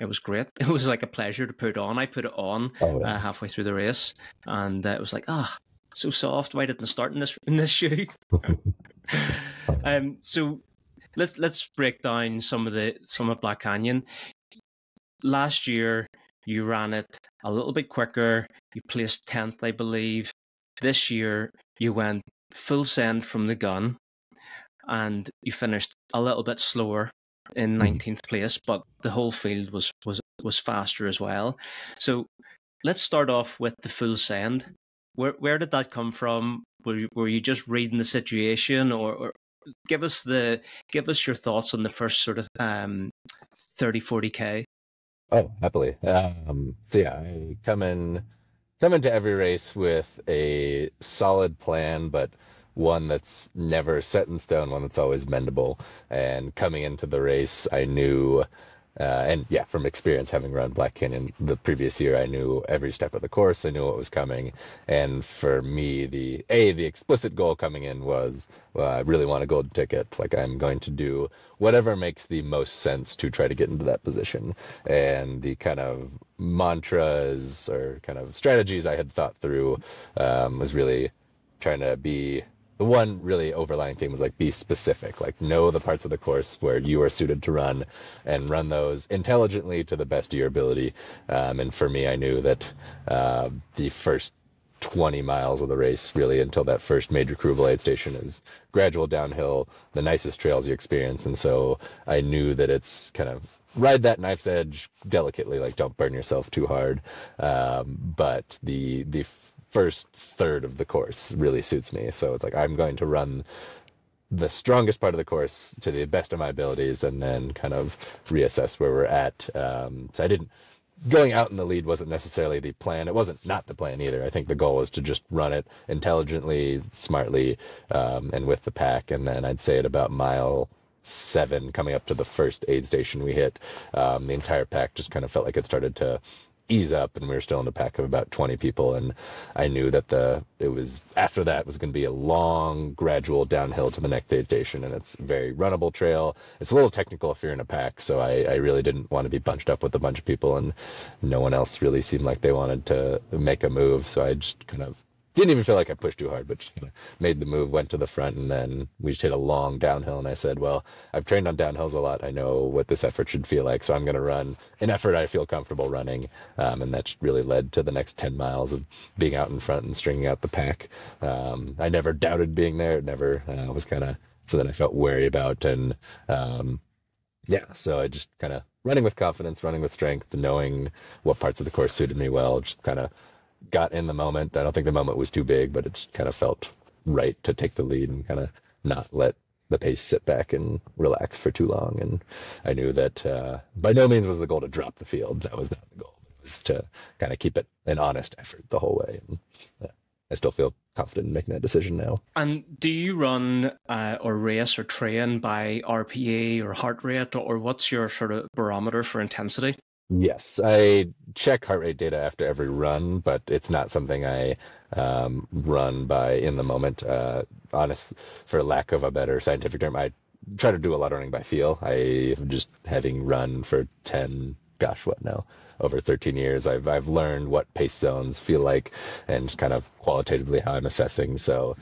it was great. It was like a pleasure to put on. I put it on oh, yeah. uh, halfway through the race, and uh, it was like, ah, so soft. Why didn't I start in this in this shoe? um, so let's let's break down some of the some of Black Canyon. Last year you ran it a little bit quicker. You placed tenth, I believe. This year you went full send from the gun, and you finished a little bit slower in 19th hmm. place, but the whole field was was was faster as well. So let's start off with the full send. Where where did that come from? Were you, were you just reading the situation, or, or give us the give us your thoughts on the first sort of um 30 40 k? Oh, happily. Um, so yeah, I come in come into every race with a solid plan, but one that's never set in stone, one that's always mendable. And coming into the race, I knew uh, and yeah, from experience having run Black Canyon the previous year, I knew every step of the course. I knew what was coming. And for me, the a the explicit goal coming in was well, I really want a gold ticket. Like I'm going to do whatever makes the most sense to try to get into that position. And the kind of mantras or kind of strategies I had thought through um, was really trying to be the one really overlying theme was like be specific, like know the parts of the course where you are suited to run, and run those intelligently to the best of your ability. Um, and for me, I knew that uh, the first 20 miles of the race, really, until that first major crewable aid station is gradual downhill, the nicest trails you experience. And so I knew that it's kind of ride that knife's edge delicately, like don't burn yourself too hard. Um, but the the first third of the course really suits me. So it's like I'm going to run the strongest part of the course to the best of my abilities, and then kind of reassess where we're at. Um, so I didn't going out in the lead wasn't necessarily the plan. It wasn't not the plan either. I think the goal was to just run it intelligently, smartly, um, and with the pack. And then I'd say at about mile seven, coming up to the first aid station we hit, um, the entire pack just kind of felt like it started to ease up and we were still in a pack of about 20 people and i knew that the it was after that was going to be a long gradual downhill to the next station and it's a very runnable trail. It's a little technical if you're in a pack so I, I really didn't want to be bunched up with a bunch of people and no one else really seemed like they wanted to make a move so i just kind of didn't even feel like I pushed too hard, but just made the move, went to the front, and then we just hit a long downhill. And I said, "Well, I've trained on downhills a lot. I know what this effort should feel like, so I'm going to run an effort I feel comfortable running." Um, and that's really led to the next 10 miles of being out in front and stringing out the pack. Um, I never doubted being there. It never uh, was kind of something I felt wary about, and um, yeah, so I just kind of running with confidence, running with strength, knowing what parts of the course suited me well, just kind of got in the moment. I don't think the moment was too big, but it just kind of felt right to take the lead and kind of not let the pace sit back and relax for too long. And I knew that uh, by no means was the goal to drop the field. That was not the goal. It was to kind of keep it an honest effort the whole way. And, uh, I still feel confident in making that decision now. And do you run uh, or race or train by RPE or heart rate, or what's your sort of barometer for intensity? Yes, I check heart rate data after every run, but it's not something I um, run by in the moment. Uh, honest, for lack of a better scientific term, I try to do a lot of running by feel. I just having run for ten, gosh, what now? Over 13 years, I've I've learned what pace zones feel like, and kind of qualitatively how I'm assessing. So,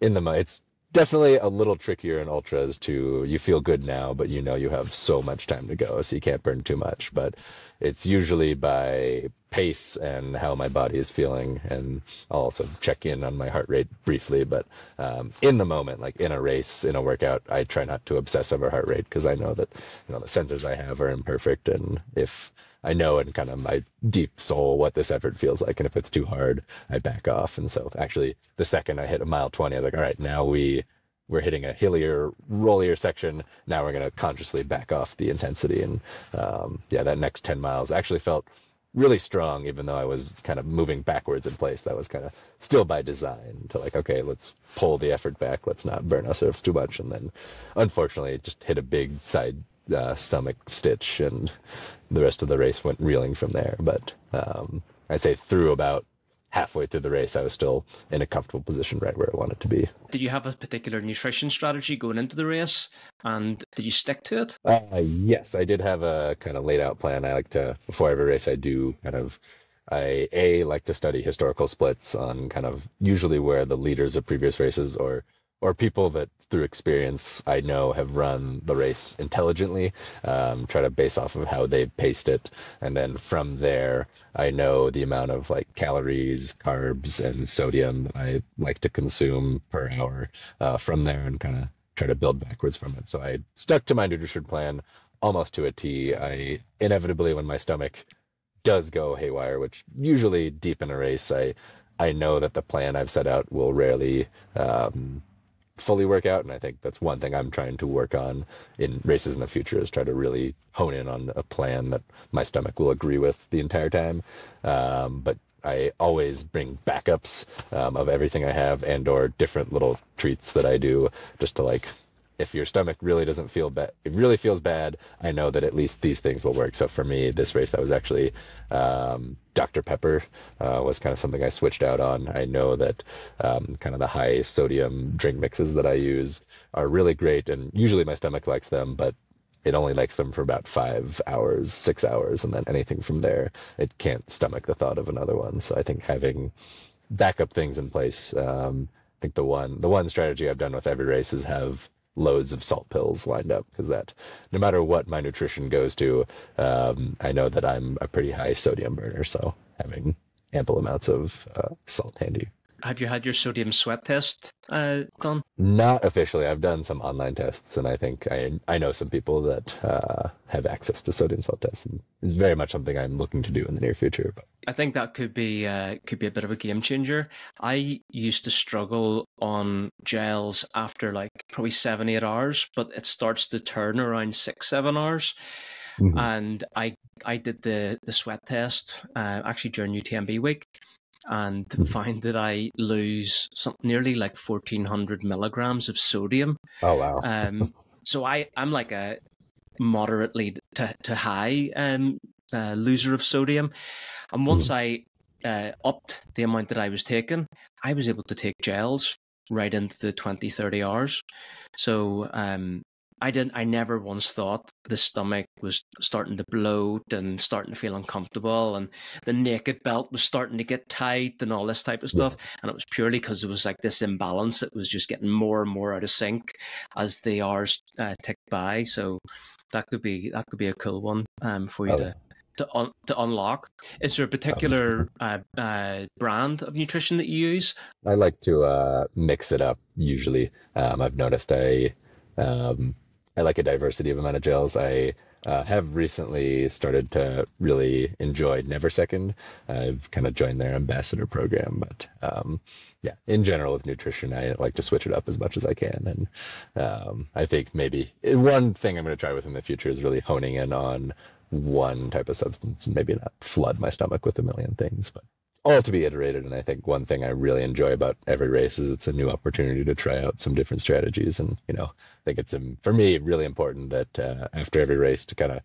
in the it's definitely a little trickier in ultras to you feel good now but you know you have so much time to go so you can't burn too much. But it's usually by pace and how my body is feeling. And i'll also check in on my heart rate briefly but um, in the moment like in a race in a workout i try not to obsess over heart rate because i know that you know the sensors i have are imperfect. And if I know in kind of my deep soul what this effort feels like. And if it's too hard, I back off. And so actually the second I hit a mile 20, I was like, all right, now we, we're hitting a hillier, rollier section. Now we're going to consciously back off the intensity. And um, yeah, that next 10 miles actually felt really strong, even though I was kind of moving backwards in place. That was kind of still by design to like, okay, let's pull the effort back. Let's not burn ourselves too much. And then unfortunately, it just hit a big side uh, stomach stitch and the rest of the race went reeling from there. But um, I'd say through about halfway through the race, I was still in a comfortable position right where I wanted to be. Did you have a particular nutrition strategy going into the race, and did you stick to it? Uh, yes, I did have a kind of laid out plan. I like to before every race, I do kind of. I a like to study historical splits on kind of usually where the leaders of previous races or or people that through experience I know have run the race intelligently, um, try to base off of how they paced it. And then from there, I know the amount of like calories, carbs, and sodium I like to consume per hour uh, from there and kind of try to build backwards from it. So I stuck to my nutrition plan almost to a T. I inevitably, when my stomach does go haywire, which usually deep in a race, I I know that the plan I've set out will rarely um, fully work out. And I think that's one thing I'm trying to work on in races in the future is try to really hone in on a plan that my stomach will agree with the entire time. Um, but I always bring backups um, of everything I have and or different little treats that I do just to like if your stomach really doesn't feel bad, it really feels bad, I know that at least these things will work. So for me, this race, that was actually um, Dr. Pepper uh, was kind of something I switched out on. I know that um, kind of the high sodium drink mixes that I use are really great, and usually my stomach likes them, but it only likes them for about five hours, six hours, and then anything from there, it can't stomach the thought of another one. So I think having backup things in place um, I think the one the one strategy I've done with every race is have loads of salt pills lined up because that no matter what my nutrition goes to, um, I know that I'm a pretty high sodium burner. So having ample amounts of uh, salt handy have you had your sodium sweat test uh, done? Not officially. I've done some online tests, and I think I I know some people that uh, have access to sodium salt tests, and it's very much something I'm looking to do in the near future. But. I think that could be uh, could be a bit of a game changer. I used to struggle on gels after like probably seven eight hours, but it starts to turn around six seven hours. Mm-hmm. And I I did the the sweat test uh, actually during UTMB week, and mm. find that I lose some, nearly like 1400 milligrams of sodium. Oh, wow. um, so I, I'm like a moderately to, to high um, uh, loser of sodium. And once mm. I uh, upped the amount that I was taking, I was able to take gels right into the 20, 30 hours. So um, I didn't. I never once thought the stomach was starting to bloat and starting to feel uncomfortable, and the naked belt was starting to get tight and all this type of stuff. And it was purely because it was like this imbalance. It was just getting more and more out of sync as the hours uh, ticked by. So that could be that could be a cool one um, for you oh. to to, un- to unlock. Is there a particular uh, uh, brand of nutrition that you use? I like to uh, mix it up. Usually, um, I've noticed I um, I like a diversity of amount of gels. I uh, have recently started to really enjoy Never Second. I've kind of joined their ambassador program, but um, yeah, in general with nutrition, I like to switch it up as much as I can. And um, I think maybe one thing I'm going to try with in the future is really honing in on one type of substance and maybe not flood my stomach with a million things. But all to be iterated. And I think one thing I really enjoy about every race is it's a new opportunity to try out some different strategies. And, you know, I think it's, um, for me, really important that uh, after every race to kind of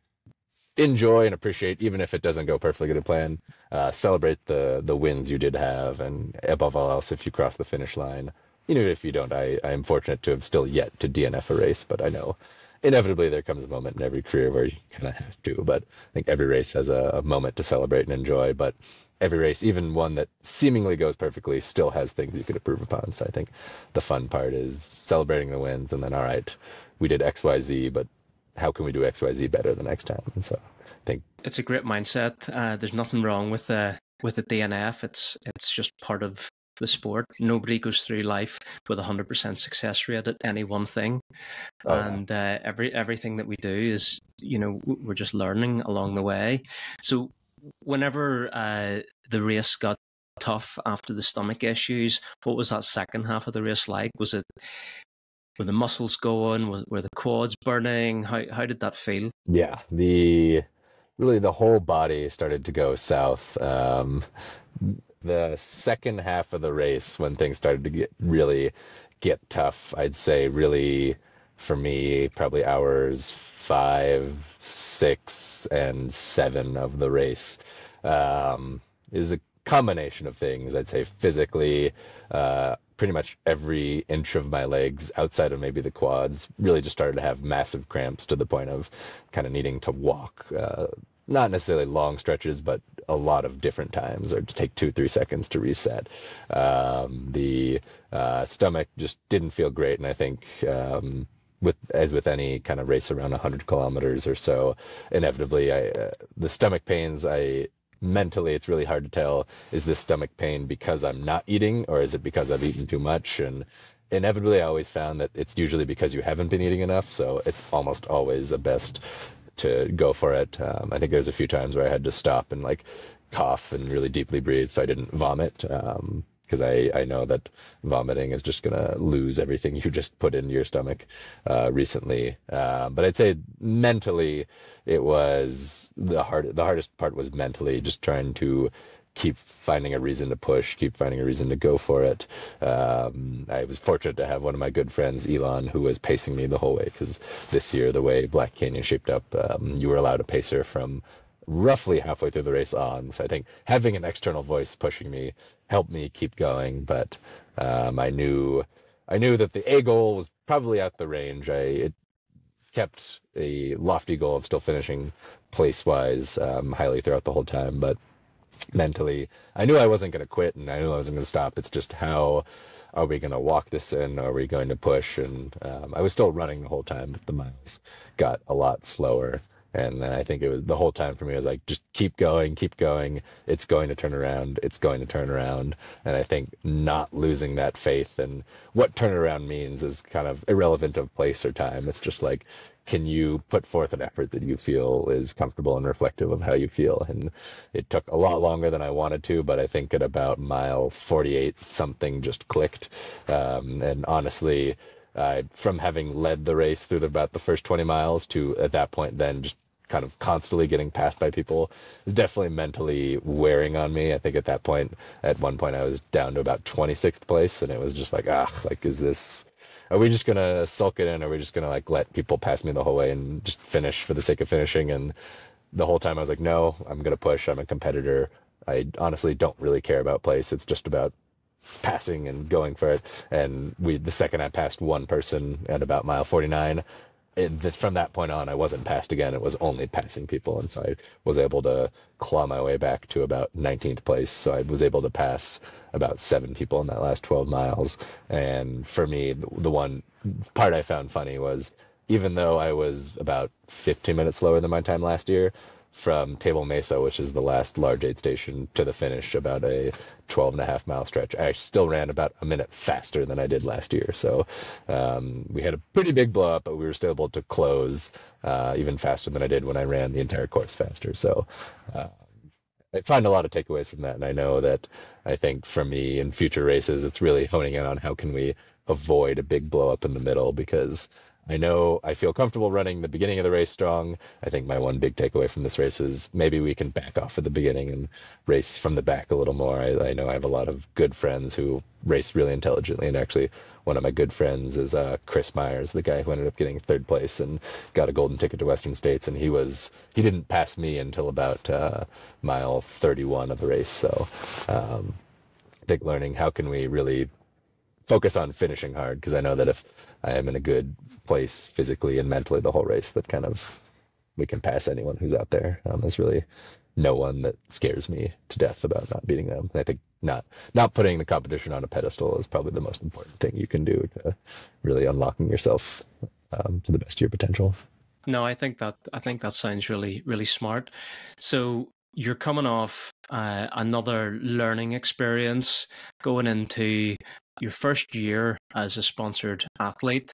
enjoy and appreciate, even if it doesn't go perfectly to plan, uh, celebrate the, the wins you did have. And above all else, if you cross the finish line, even if you don't, I, I am fortunate to have still yet to DNF a race, but I know inevitably there comes a moment in every career where you kind of have to. But I think every race has a, a moment to celebrate and enjoy. But every race, even one that seemingly goes perfectly, still has things you could improve upon. So I think the fun part is celebrating the wins and then, all right, we did X, Y, Z, but how can we do X, Y, Z better the next time? And so I think it's a great mindset. Uh, there's nothing wrong with the with the DNF. It's it's just part of the sport. Nobody goes through life with a hundred percent success rate at any one thing, oh, and uh, every everything that we do is you know we're just learning along the way. So whenever uh, the race got tough after the stomach issues, what was that second half of the race like? Was it were the muscles going? Was, were the quads burning? How how did that feel? Yeah, the really the whole body started to go south. Um, the second half of the race, when things started to get really get tough, I'd say really for me probably hours five, six, and seven of the race um, is a combination of things. I'd say physically, uh, pretty much every inch of my legs outside of maybe the quads really just started to have massive cramps to the point of kind of needing to walk. Uh, not necessarily long stretches, but a lot of different times, or to take two, three seconds to reset. Um, the uh, stomach just didn't feel great, and I think um, with as with any kind of race around 100 kilometers or so, inevitably, I uh, the stomach pains. I mentally, it's really hard to tell: is this stomach pain because I'm not eating, or is it because I've eaten too much? And inevitably, I always found that it's usually because you haven't been eating enough. So it's almost always a best to go for it. Um, I think there's a few times where I had to stop and like cough and really deeply breathe so I didn't vomit. Um, because I, I know that vomiting is just going to lose everything you just put into your stomach uh, recently. Uh, but I'd say mentally, it was the hard the hardest part was mentally just trying to keep finding a reason to push, keep finding a reason to go for it. Um, I was fortunate to have one of my good friends, Elon, who was pacing me the whole way because this year, the way Black Canyon shaped up, um, you were allowed a pacer from roughly halfway through the race on. So I think having an external voice pushing me helped me keep going. But um, I knew I knew that the A goal was probably out the range. I it kept a lofty goal of still finishing place wise um, highly throughout the whole time, but mentally I knew I wasn't going to quit and I knew I wasn't going to stop. It's just how are we going to walk this in? Are we going to push? And um, I was still running the whole time, but the miles got a lot slower. And then I think it was the whole time for me, was like, just keep going, keep going. It's going to turn around. It's going to turn around. And I think not losing that faith and what turnaround means is kind of irrelevant of place or time. It's just like, can you put forth an effort that you feel is comfortable and reflective of how you feel? And it took a lot longer than I wanted to, but I think at about mile 48, something just clicked. Um, and honestly, uh, from having led the race through the, about the first 20 miles to at that point then just kind of constantly getting passed by people definitely mentally wearing on me i think at that point at one point i was down to about 26th place and it was just like ah like is this are we just gonna sulk it in? Are we just gonna like let people pass me the whole way and just finish for the sake of finishing? And the whole time I was like, no, I'm gonna push. I'm a competitor. I honestly don't really care about place. It's just about passing and going for it. And we, the second I passed one person at about mile 49, it, from that point on, I wasn't passed again. It was only passing people, and so I was able to claw my way back to about 19th place. So I was able to pass about seven people in that last 12 miles. And for me, the one part I found funny was even though I was about 15 minutes slower than my time last year, from Table Mesa, which is the last large aid station, to the finish, about a 12 and a half mile stretch. I still ran about a minute faster than I did last year. So um, we had a pretty big blow up, but we were still able to close uh, even faster than I did when I ran the entire course faster. So uh, I find a lot of takeaways from that. And I know that I think for me in future races, it's really honing in on how can we avoid a big blow up in the middle because I know I feel comfortable running the beginning of the race strong. I think my one big takeaway from this race is maybe we can back off at the beginning and race from the back a little more. I, I know I have a lot of good friends who race really intelligently, and actually, one of my good friends is uh, Chris Myers, the guy who ended up getting third place and got a golden ticket to Western States, and he was he didn't pass me until about uh, mile 31 of the race. So, um, big learning. How can we really focus on finishing hard? Because I know that if I am in a good place physically and mentally the whole race that kind of we can pass anyone who's out there. Um, there's really no one that scares me to death about not beating them. I think not not putting the competition on a pedestal is probably the most important thing you can do to really unlocking yourself um, to the best of your potential. No, I think that I think that sounds really really smart. So you're coming off uh, another learning experience going into your first year as a sponsored athlete.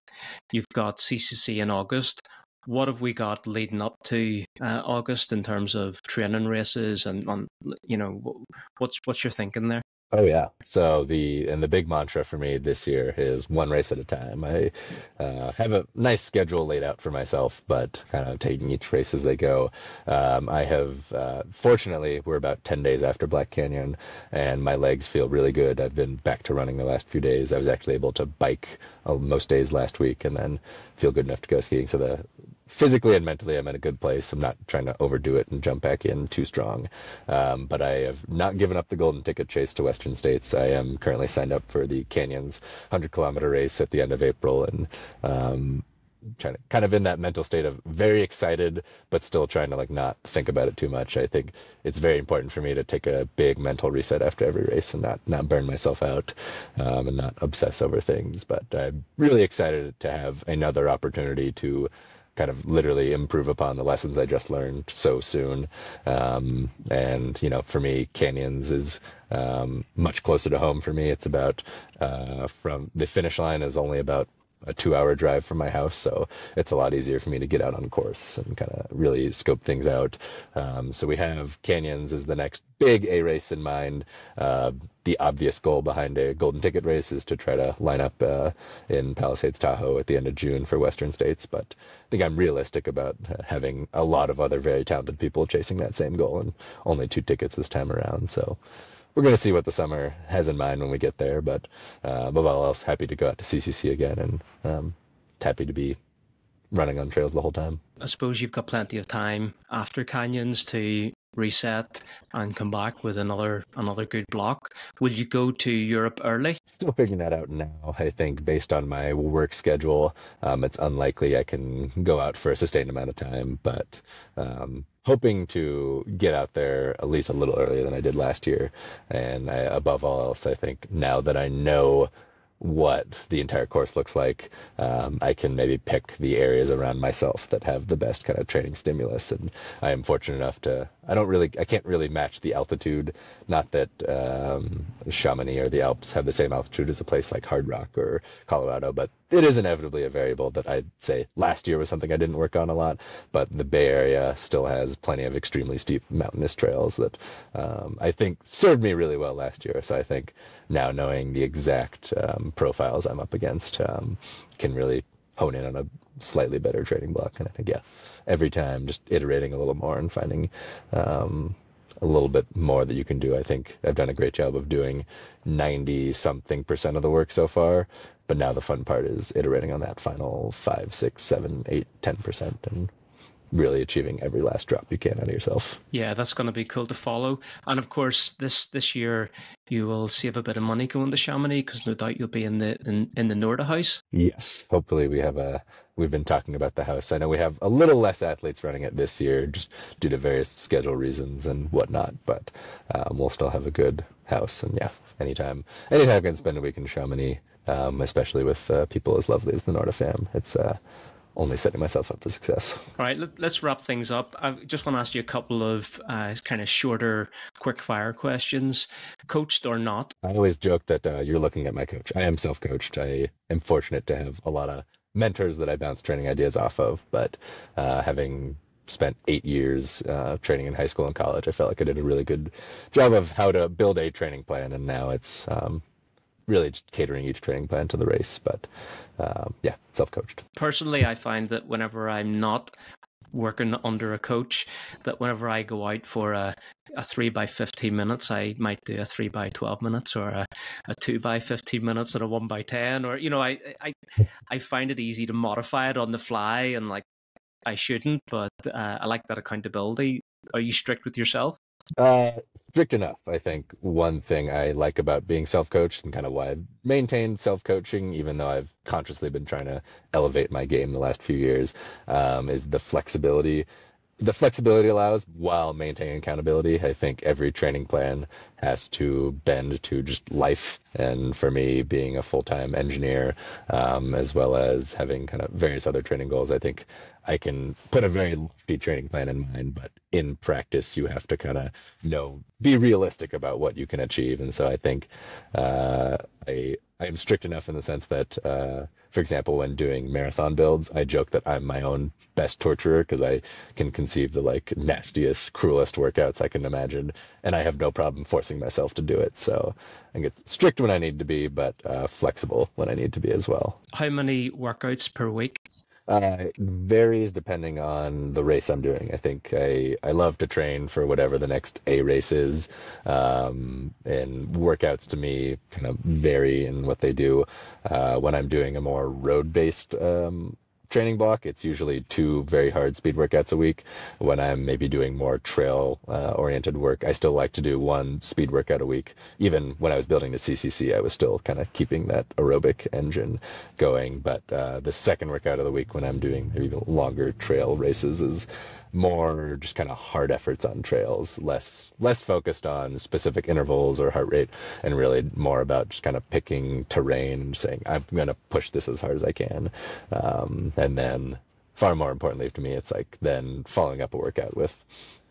You've got CCC in August. What have we got leading up to uh, August in terms of training races and, and you know what's what's your thinking there? Oh yeah. So the and the big mantra for me this year is one race at a time. I uh, have a nice schedule laid out for myself, but kind of taking each race as they go. Um, I have uh, fortunately we're about ten days after Black Canyon, and my legs feel really good. I've been back to running the last few days. I was actually able to bike uh, most days last week, and then feel good enough to go skiing. So the physically and mentally, I'm in a good place. I'm not trying to overdo it and jump back in too strong. Um, but I have not given up the golden ticket chase to Western States. I am currently signed up for the Canyons 100 kilometer race at the end of April, and um, trying to kind of in that mental state of very excited, but still trying to like not think about it too much. I think it's very important for me to take a big mental reset after every race and not not burn myself out um, and not obsess over things. But I'm really excited to have another opportunity to kind of literally improve upon the lessons I just learned so soon. Um, and you know, for me, canyons is um, much closer to home for me. It's about uh, from the finish line is only about a two hour drive from my house. So it's a lot easier for me to get out on course and kind of really scope things out. Um, so we have Canyons as the next big A race in mind. Uh, the obvious goal behind a golden ticket race is to try to line up uh, in Palisades Tahoe at the end of June for Western States. But I think I'm realistic about having a lot of other very talented people chasing that same goal and only two tickets this time around. So we're going to see what the summer has in mind when we get there. But uh, above all else, happy to go out to CCC again and um, happy to be running on trails the whole time. I suppose you've got plenty of time after canyons to reset and come back with another another good block. Will you go to Europe early? Still figuring that out now. I think based on my work schedule, um, it's unlikely I can go out for a sustained amount of time, but um, hoping to get out there at least a little earlier than I did last year. And I, above all else, I think now that I know what the entire course looks like. Um, I can maybe pick the areas around myself that have the best kind of training stimulus. And I am fortunate enough to, I don't really, I can't really match the altitude. Not that um, Chamonix or the Alps have the same altitude as a place like Hardrock or Colorado, but it is inevitably a variable that I'd say last year was something I didn't work on a lot. But the Bay Area still has plenty of extremely steep mountainous trails that um, I think served me really well last year. So I think now knowing the exact um, profiles I'm up against um, can really hone in on a slightly better trading block. And I think, yeah, every time just iterating a little more and finding um, a little bit more that you can do. I think I've done a great job of doing 90 something percent of the work so far. But now the fun part is iterating on that final five, six, seven, eight, ten percent and really achieving every last drop you can out of yourself. Yeah, that's going to be cool to follow. And of course, this this year you will save a bit of money going to Chamonix because no doubt you'll be in the in, in the Norda house. Yes, hopefully we have a. We've been talking about the house. I know we have a little less athletes running it this year, just due to various schedule reasons and whatnot. But um, we'll still have a good house, and yeah, anytime, anytime I can spend a week in Chamonix, um, especially with uh, people as lovely as the Norda fam, it's uh, only setting myself up for success. All right, let, us wrap things up. I just want to ask you a couple of uh, kind of shorter, quick fire questions. Coached or not? I always joke that uh, you're looking at my coach. I am self coached. I am fortunate to have a lot of mentors that I bounce training ideas off of, but uh, having spent eight years uh, training in high school and college, I felt like I did a really good job of how to build a training plan, and now it's um, really just catering each training plan to the race. But um, yeah, self coached. Personally, I find that whenever I'm not working under a coach, that whenever I go out for a, a three by 15 minutes, I might do a three by 12 minutes or a, a two by 15 minutes and a one by 10. Or, you know, I, I, I find it easy to modify it on the fly and like I shouldn't, but uh, I like that accountability. Are you strict with yourself? Uh, strict enough. I think one thing I like about being self-coached and kind of why I've maintained self-coaching, even though I've consciously been trying to elevate my game the last few years, um, is the flexibility the flexibility allows while maintaining accountability. I think every training plan has to bend to just life. And for me, being a full time engineer, um, as well as having kind of various other training goals, I think I can put a very lofty training plan in mind, but in practice, you have to kind of know, be realistic about what you can achieve. And so I think uh, I, I am strict enough in the sense that. Uh, for example, when doing marathon builds, I joke that I'm my own best torturer because I can conceive the like nastiest, cruelest workouts I can imagine, and I have no problem forcing myself to do it. So I get strict when I need to be, but uh, flexible when I need to be as well. How many workouts per week? Uh, varies depending on the race I'm doing. I think I, I love to train for whatever the next A race is. Um, and workouts to me kind of vary in what they do. Uh, when I'm doing a more road based um, training block, it's usually two very hard speed workouts a week. When I'm maybe doing more trail uh, oriented work, I still like to do one speed workout a week. Even when I was building the CCC, I was still kind of keeping that aerobic engine going. But uh, the second workout of the week, when I'm doing maybe longer trail races, is more just kind of hard efforts on trails, less less focused on specific intervals or heart rate, and really more about just kind of picking terrain saying I'm going to push this as hard as I can, um, and then far more importantly to me, it's like then following up a workout with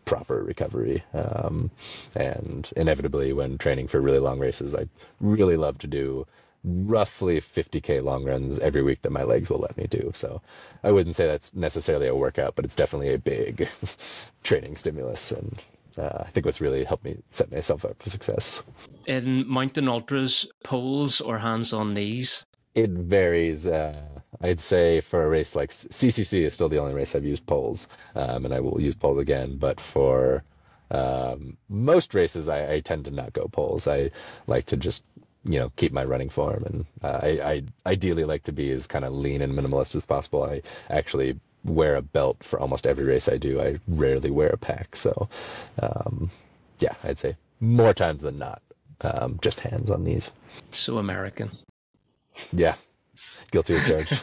proper recovery. Um, and inevitably, when training for really long races, I really love to do roughly 50k long runs every week that my legs will let me do. So I wouldn't say that's necessarily a workout, but it's definitely a big training stimulus and uh, I think what's really helped me set myself up for success. In mountain ultras, poles or hands on knees? It varies. Uh, I'd say for a race like CCC is still the only race I've used poles, um, and I will use poles again. But for um, most races, I, I, tend to not go poles. I like to just you know keep my running form. And uh, I, I ideally like to be as kind of lean and minimalist as possible. I actually wear a belt for almost every race i do. I rarely wear a pack. So um, yeah i'd say more times than not um, just hands on these so american. Yeah. Guilty of charge.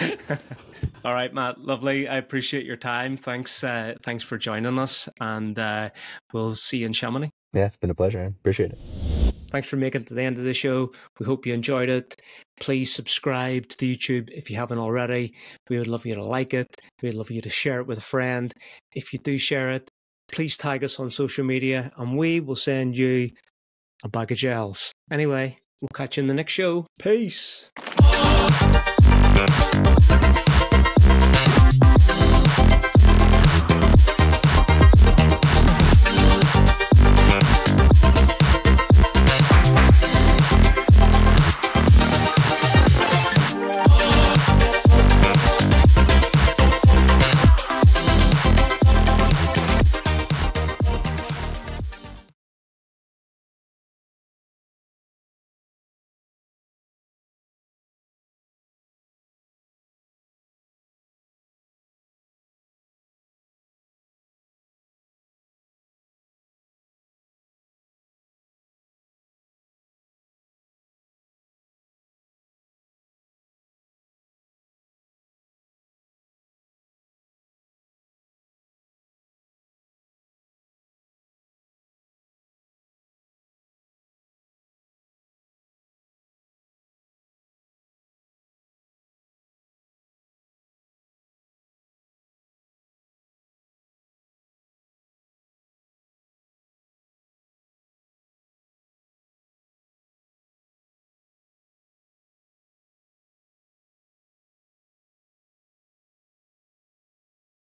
All right matt. Lovely. I appreciate your time. Thanks uh, thanks for joining us. And uh, we'll see you in chamonix. Yeah it's been a pleasure appreciate it Thanks for making it to the end of the show. We hope you enjoyed it. Please subscribe to the YouTube if you haven't already. We would love you to like it. We would love you to share it with a friend. If you do share it, please tag us on social media and we will send you a bag of gels. Anyway, we'll catch you in the next show. Peace.